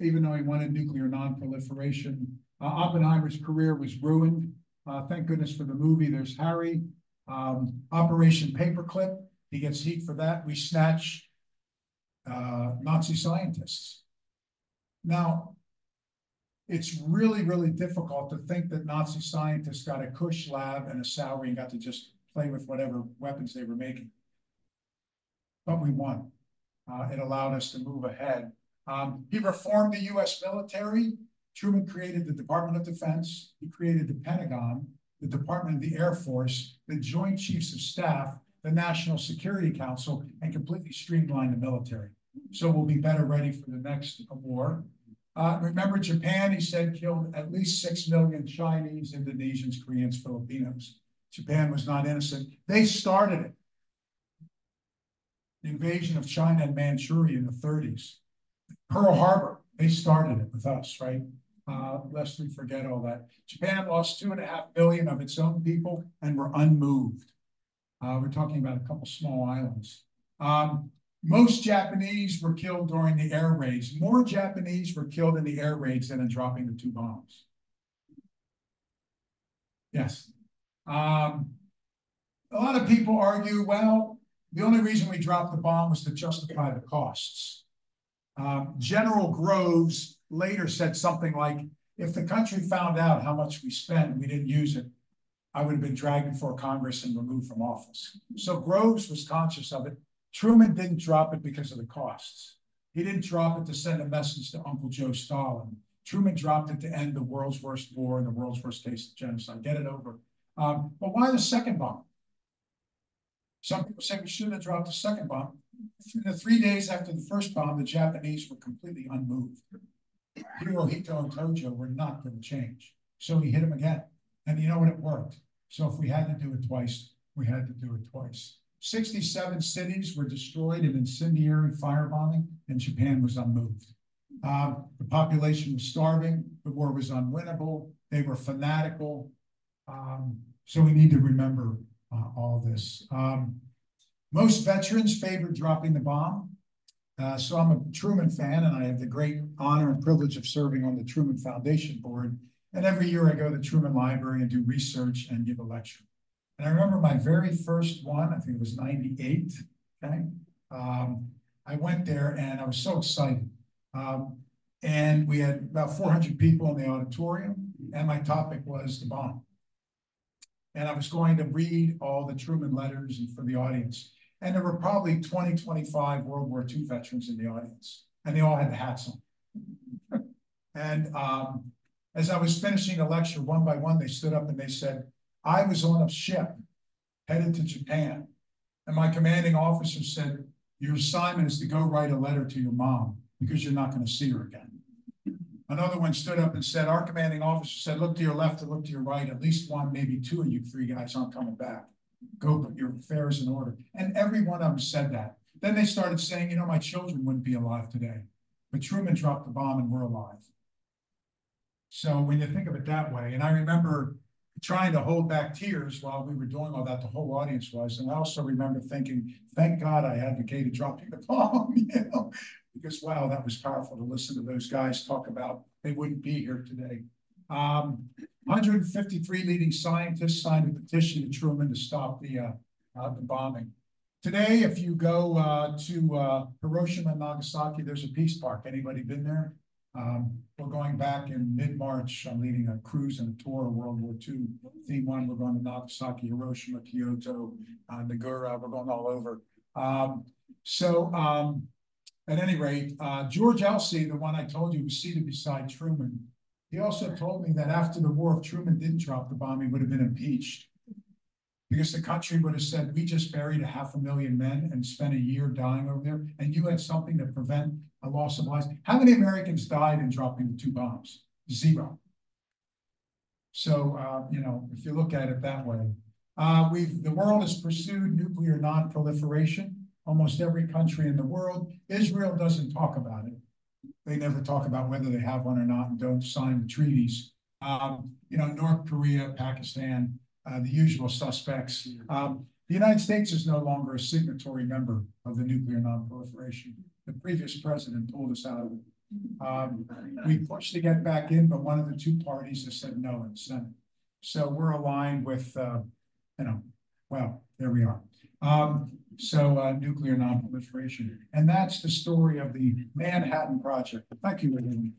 even though he wanted nuclear non-proliferation. Uh, Oppenheimer's career was ruined. Uh, thank goodness for the movie. There's Harry. Um, Operation Paperclip. He gets heat for that. We snatch uh, Nazi scientists. Now, it's really, really difficult to think that Nazi scientists got a cush lab and a salary and got to just play with whatever weapons they were making. But we won. Uh, it allowed us to move ahead um, he reformed the U.S. military. Truman created the Department of Defense. He created the Pentagon, the Department of the Air Force, the Joint Chiefs of Staff, the National Security Council, and completely streamlined the military. So we'll be better ready for the next war. Uh, remember Japan, he said, killed at least 6 million Chinese, Indonesians, Koreans, Filipinos. Japan was not innocent. They started it. The invasion of China and Manchuria in the 30s. Pearl Harbor, they started it with us, right? Uh, lest we forget all that. Japan lost two and a half billion of its own people and were unmoved. Uh, we're talking about a couple small islands. Um, most Japanese were killed during the air raids. More Japanese were killed in the air raids than in dropping the two bombs. Yes. Um, a lot of people argue, well, the only reason we dropped the bomb was to justify the costs. Um, General Groves later said something like, if the country found out how much we spent and we didn't use it, I would have been dragged before Congress and removed from office. So Groves was conscious of it. Truman didn't drop it because of the costs. He didn't drop it to send a message to Uncle Joe Stalin. Truman dropped it to end the world's worst war and the world's worst case of genocide. Get it over. Um, but why the second bomb? Some people say we shouldn't have dropped the second bomb the three days after the first bomb, the Japanese were completely unmoved. Hirohito and Tojo were not going to change. So he hit him again. And you know what? It worked. So if we had to do it twice, we had to do it twice. 67 cities were destroyed in incendiary firebombing, and Japan was unmoved. Um, the population was starving. The war was unwinnable. They were fanatical. Um, so we need to remember uh, all this. Um, most veterans favored dropping the bomb. Uh, so I'm a Truman fan, and I have the great honor and privilege of serving on the Truman Foundation Board. And every year I go to the Truman Library and do research and give a lecture. And I remember my very first one, I think it was 98, okay? Um, I went there and I was so excited. Um, and we had about 400 people in the auditorium, and my topic was the bomb. And I was going to read all the Truman letters and for the audience. And there were probably 20, 25 World War II veterans in the audience, and they all had the hats on. <laughs> And um, as I was finishing the lecture, one by one, they stood up and they said, I was on a ship headed to Japan. And my commanding officer said, Your assignment is to go write a letter to your mom because you're not going to see her again. Another one stood up and said, Our commanding officer said, Look to your left and look to your right. At least one, maybe two of you three guys aren't coming back. Go put your affairs in order. And every one of them said that. Then they started saying, You know, my children wouldn't be alive today. But Truman dropped the bomb and we're alive. So when you think of it that way, and I remember trying to hold back tears while we were doing all that, the whole audience was. And I also remember thinking, thank God I advocated dropping the <laughs> bomb, you know, because wow, that was powerful to listen to those guys talk about. They wouldn't be here today. Um, 153 leading scientists signed a petition to Truman to stop the uh, uh, the bombing. Today, if you go uh, to uh, Hiroshima and Nagasaki, there's a peace park. Anybody been there? Um, we're going back in mid-March. I'm leading a cruise and a tour of World War II. Theme one, we're going to Nagasaki, Hiroshima, Kyoto, uh, Nagura. We're going all over. Um, so um, at any rate, uh, George Elsey, the one I told you was seated beside Truman, he also told me that after the war, if Truman didn't drop the bomb, he would have been impeached. Because the country would have said, we just buried a half a million men and spent a year dying over there, and you had something to prevent a loss of lives. How many Americans died in dropping the two bombs? Zero. So, uh, you know, if you look at it that way, uh, we've the world has pursued nuclear non-proliferation. Almost every country in the world. Israel doesn't talk about it. They never talk about whether they have one or not and don't sign the treaties. Um, you know, North Korea, Pakistan, uh, the usual suspects. Um, the United States is no longer a signatory member of the nuclear non-proliferation. The previous president pulled us out of it. Um, we pushed to get back in, but one of the two parties has said no in the Senate. So we're aligned with, uh, you know, well, there we are. Um, so uh, nuclear non-proliferation. And that's the story of the Manhattan Project. Thank you, everyone.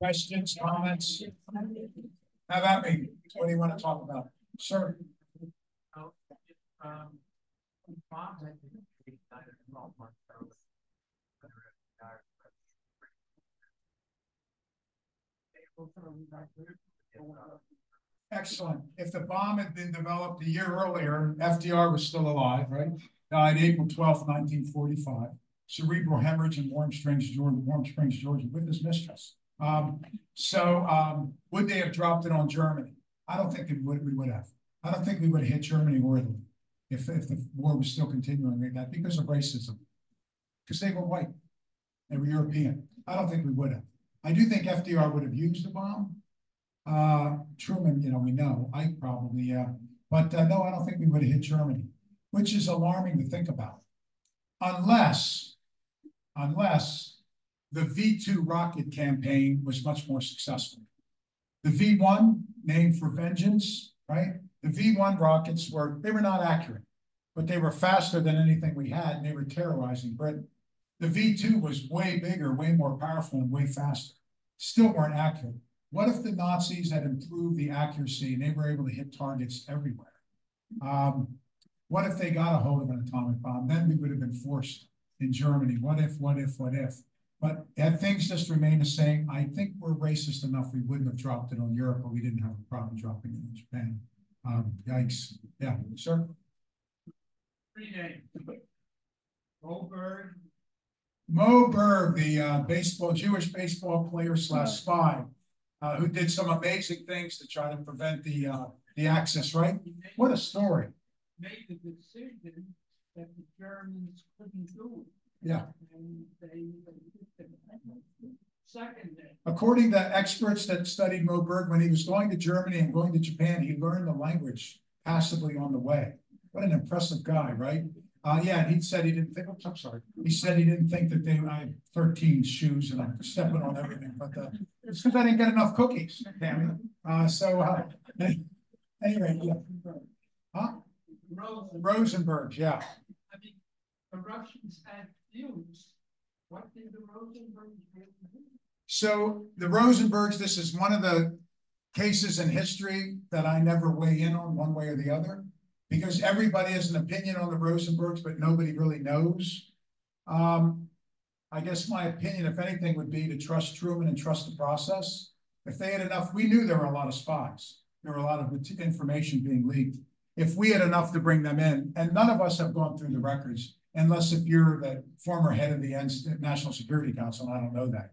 Questions, comments? Have at me. What do you want to talk about? Sir? Um, Excellent. If the bomb had been developed a year earlier, FDR was still alive, right? Died April 12th, 1945. Cerebral hemorrhage in Warm Springs, Georgia, Warm Springs, Georgia, with his mistress. Um, so um, would they have dropped it on Germany? I don't think it would, we would have. I don't think we would have hit Germany or Italy if, if the war was still continuing like that because of racism. Because they were white. They were European. I don't think we would have. I do think FDR would have used the bomb. Uh, Truman, you know, we know. I probably, yeah. But uh, no, I don't think we would have hit Germany, which is alarming to think about. Unless, unless the V2 rocket campaign was much more successful. The V1, named for vengeance, right? The V1 rockets were, they were not accurate, but they were faster than anything we had, and they were terrorizing Britain. The V2 was way bigger, way more powerful, and way faster. Still weren't accurate. What if the Nazis had improved the accuracy and they were able to hit targets everywhere? Um, what if they got a hold of an atomic bomb? Then we would have been forced in Germany. What if, what if, what if? But had things just remained the same, I think we're racist enough we wouldn't have dropped it on Europe, but we didn't have a problem dropping it in Japan. Um, yikes. Yeah, sir. Three names. Moe Berg. Moberg, the uh, baseball Jewish baseball player slash spy, uh, who did some amazing things to try to prevent the uh, the Axis. Right? What a story! Made the decision that the Germans couldn't do it. Yeah. Second, According to experts that studied Moe Berg, when he was going to Germany and going to Japan, he learned the language passively on the way. What an impressive guy, right? Uh, yeah, and he said he didn't think, oops, I'm sorry. He said he didn't think that they, I had 13 shoes and I'm stepping on everything, but uh, it's because I didn't get enough cookies, damn it. Uh, so, uh, <laughs> anyway, yeah. Huh? Rosenberg. Rosenberg, yeah. I mean, the Russians had views. What did the Rosenbergs do? So the Rosenbergs, this is one of the cases in history that I never weigh in on one way or the other. Because everybody has an opinion on the Rosenbergs, but nobody really knows. Um, I guess my opinion, if anything, would be to trust Truman and trust the process. If they had enough, we knew there were a lot of spies. There were a lot of information being leaked. If we had enough to bring them in, and none of us have gone through the records, unless if you're the former head of the National Security Council, I don't know that.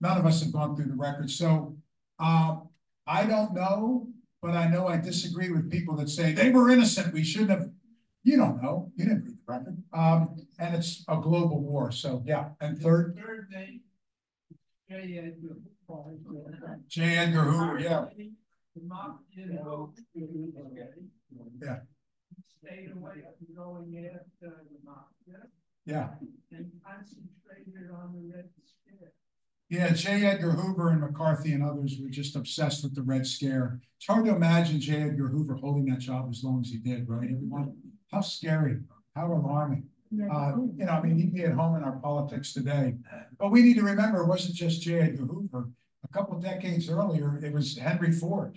None of us have gone through the records. So um, I don't know, but I know I disagree with people that say they were innocent. We shouldn't have. You don't know. You didn't read the record. Um, and it's a global war. So yeah. And third. Third thing, J. Edgar. J. Edgar Hoover. Yeah. Yeah. Stayed away from going after the mafia. Yeah. And concentrated on the Red Scare. Yeah, J. Edgar Hoover and McCarthy and others were just obsessed with the Red Scare. It's hard to imagine J. Edgar Hoover holding that job as long as he did, right? Everyone, how scary, how alarming. Uh, you know, I mean, he'd be at home in our politics today. But we need to remember it wasn't just J. Edgar Hoover. A couple decades earlier, it was Henry Ford.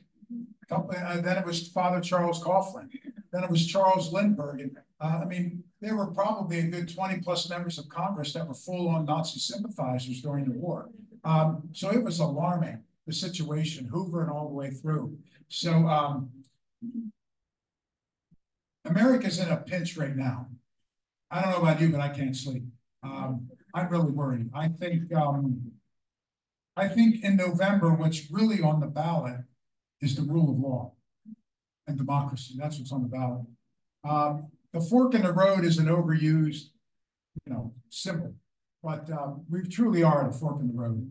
Couple, uh, then it was Father Charles Coughlin. Then it was Charles Lindbergh. And, uh, I mean, there were probably a good 20 plus members of Congress that were full on Nazi sympathizers during the war. Um, so it was alarming, the situation, Hoover and all the way through. So um, America's in a pinch right now. I don't know about you, but I can't sleep. Um, I'm really worried. I think um, I think in November, what's really on the ballot is the rule of law and democracy. That's what's on the ballot. Um, the fork in the road is an overused, you know, symbol, but um, we truly are at a fork in the road.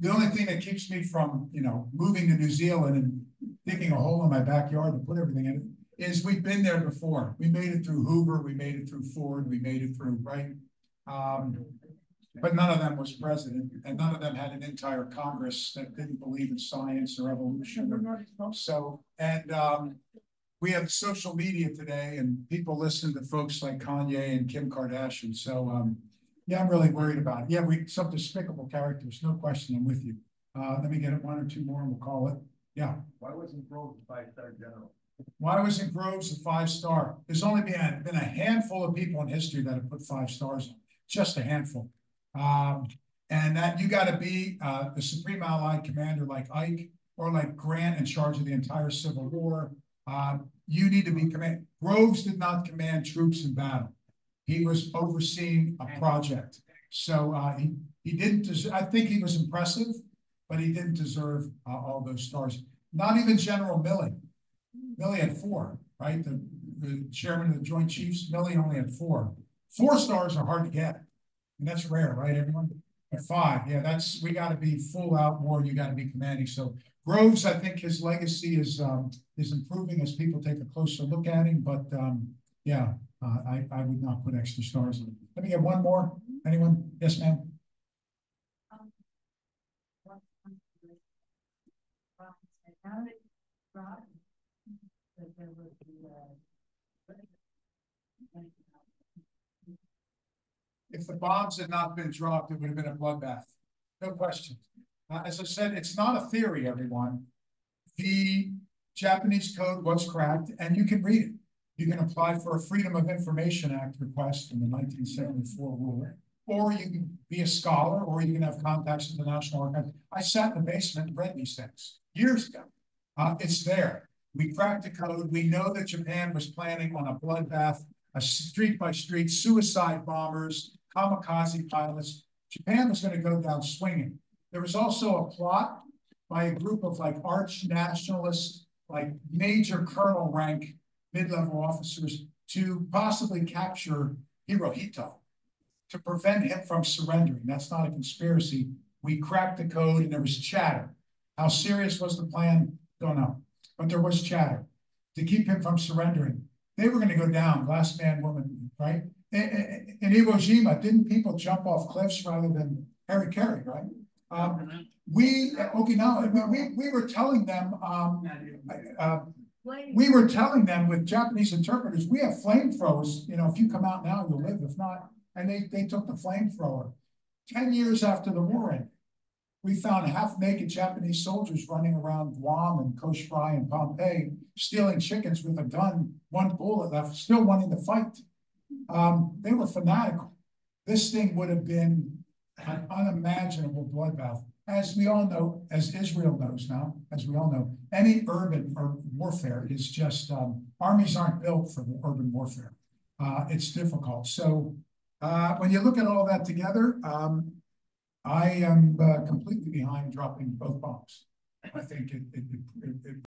The only thing that keeps me from, you know, moving to New Zealand and digging a hole in my backyard to put everything in it is we've been there before. We made it through Hoover, we made it through Ford, we made it through, right? Um, but none of them was president, and none of them had an entire Congress that didn't believe in science or evolution. So, and um, we have social media today, and people listen to folks like Kanye and Kim Kardashian. So, um, yeah, I'm really worried about it. Yeah, we some despicable characters, no question. I'm with you. Uh, let me get one or two more, and we'll call it. Yeah. Why wasn't Groves a five-star general? Why wasn't Groves a five-star? There's only been, been a handful of people in history that have put five stars on. Just a handful. Um, and that you got to be uh, the Supreme Allied Commander like Ike or like Grant in charge of the entire Civil War. Um, you need to be command. Groves did not command troops in battle. He was overseeing a project. So uh, he, he didn't, deserve, I think he was impressive, but he didn't deserve uh, all those stars. Not even General Milley. Milley had four, right? The, the chairman of the Joint Chiefs, Milley only had four. Four stars are hard to get. And that's rare, right, everyone? At five, yeah, that's we got to be full out war. You got to be commanding. So Groves, I think his legacy is um, is improving as people take a closer look at him. But um, yeah, uh, I I would not put extra stars in. Let me get one more. Anyone? Yes, ma'am. If the bombs had not been dropped, it would have been a bloodbath. No question. Uh, as I said, it's not a theory, everyone. The Japanese code was cracked, and you can read it. You can apply for a Freedom of Information Act request in the 1974 rule, or you can be a scholar, or you can have contacts with the National Archives. I sat in the basement and read these things years ago. Uh, it's there. We cracked the code. We know that Japan was planning on a bloodbath, a street by street suicide bombers, kamikaze pilots. Japan was going to go down swinging. There was also a plot by a group of like arch nationalists, like major colonel rank mid-level officers to possibly capture Hirohito to prevent him from surrendering. That's not a conspiracy. We cracked the code and there was chatter. How serious was the plan? Don't know. But there was chatter to keep him from surrendering. They were going to go down, last man, woman, right? in, Iwo Jima, didn't people jump off cliffs rather than Harikari, right? Um, we, Okinawa, we, we were telling them, um, uh, we were telling them with Japanese interpreters, we have flamethrowers, you know, if you come out now, you'll live, if not, and they, they took the flamethrower. 10 years after the war ended, We found half-naked Japanese soldiers running around Guam and Kosrae and Pohnpei, stealing chickens with a gun, one bullet left, still wanting to fight. Um, they were fanatical. This thing would have been an unimaginable bloodbath. As we all know, as Israel knows now, as we all know, any urban warfare is just, um, armies aren't built for urban warfare. Uh, it's difficult. So, uh, when you look at all that together, um, I am uh, completely behind dropping both bombs. I think it, it, it, it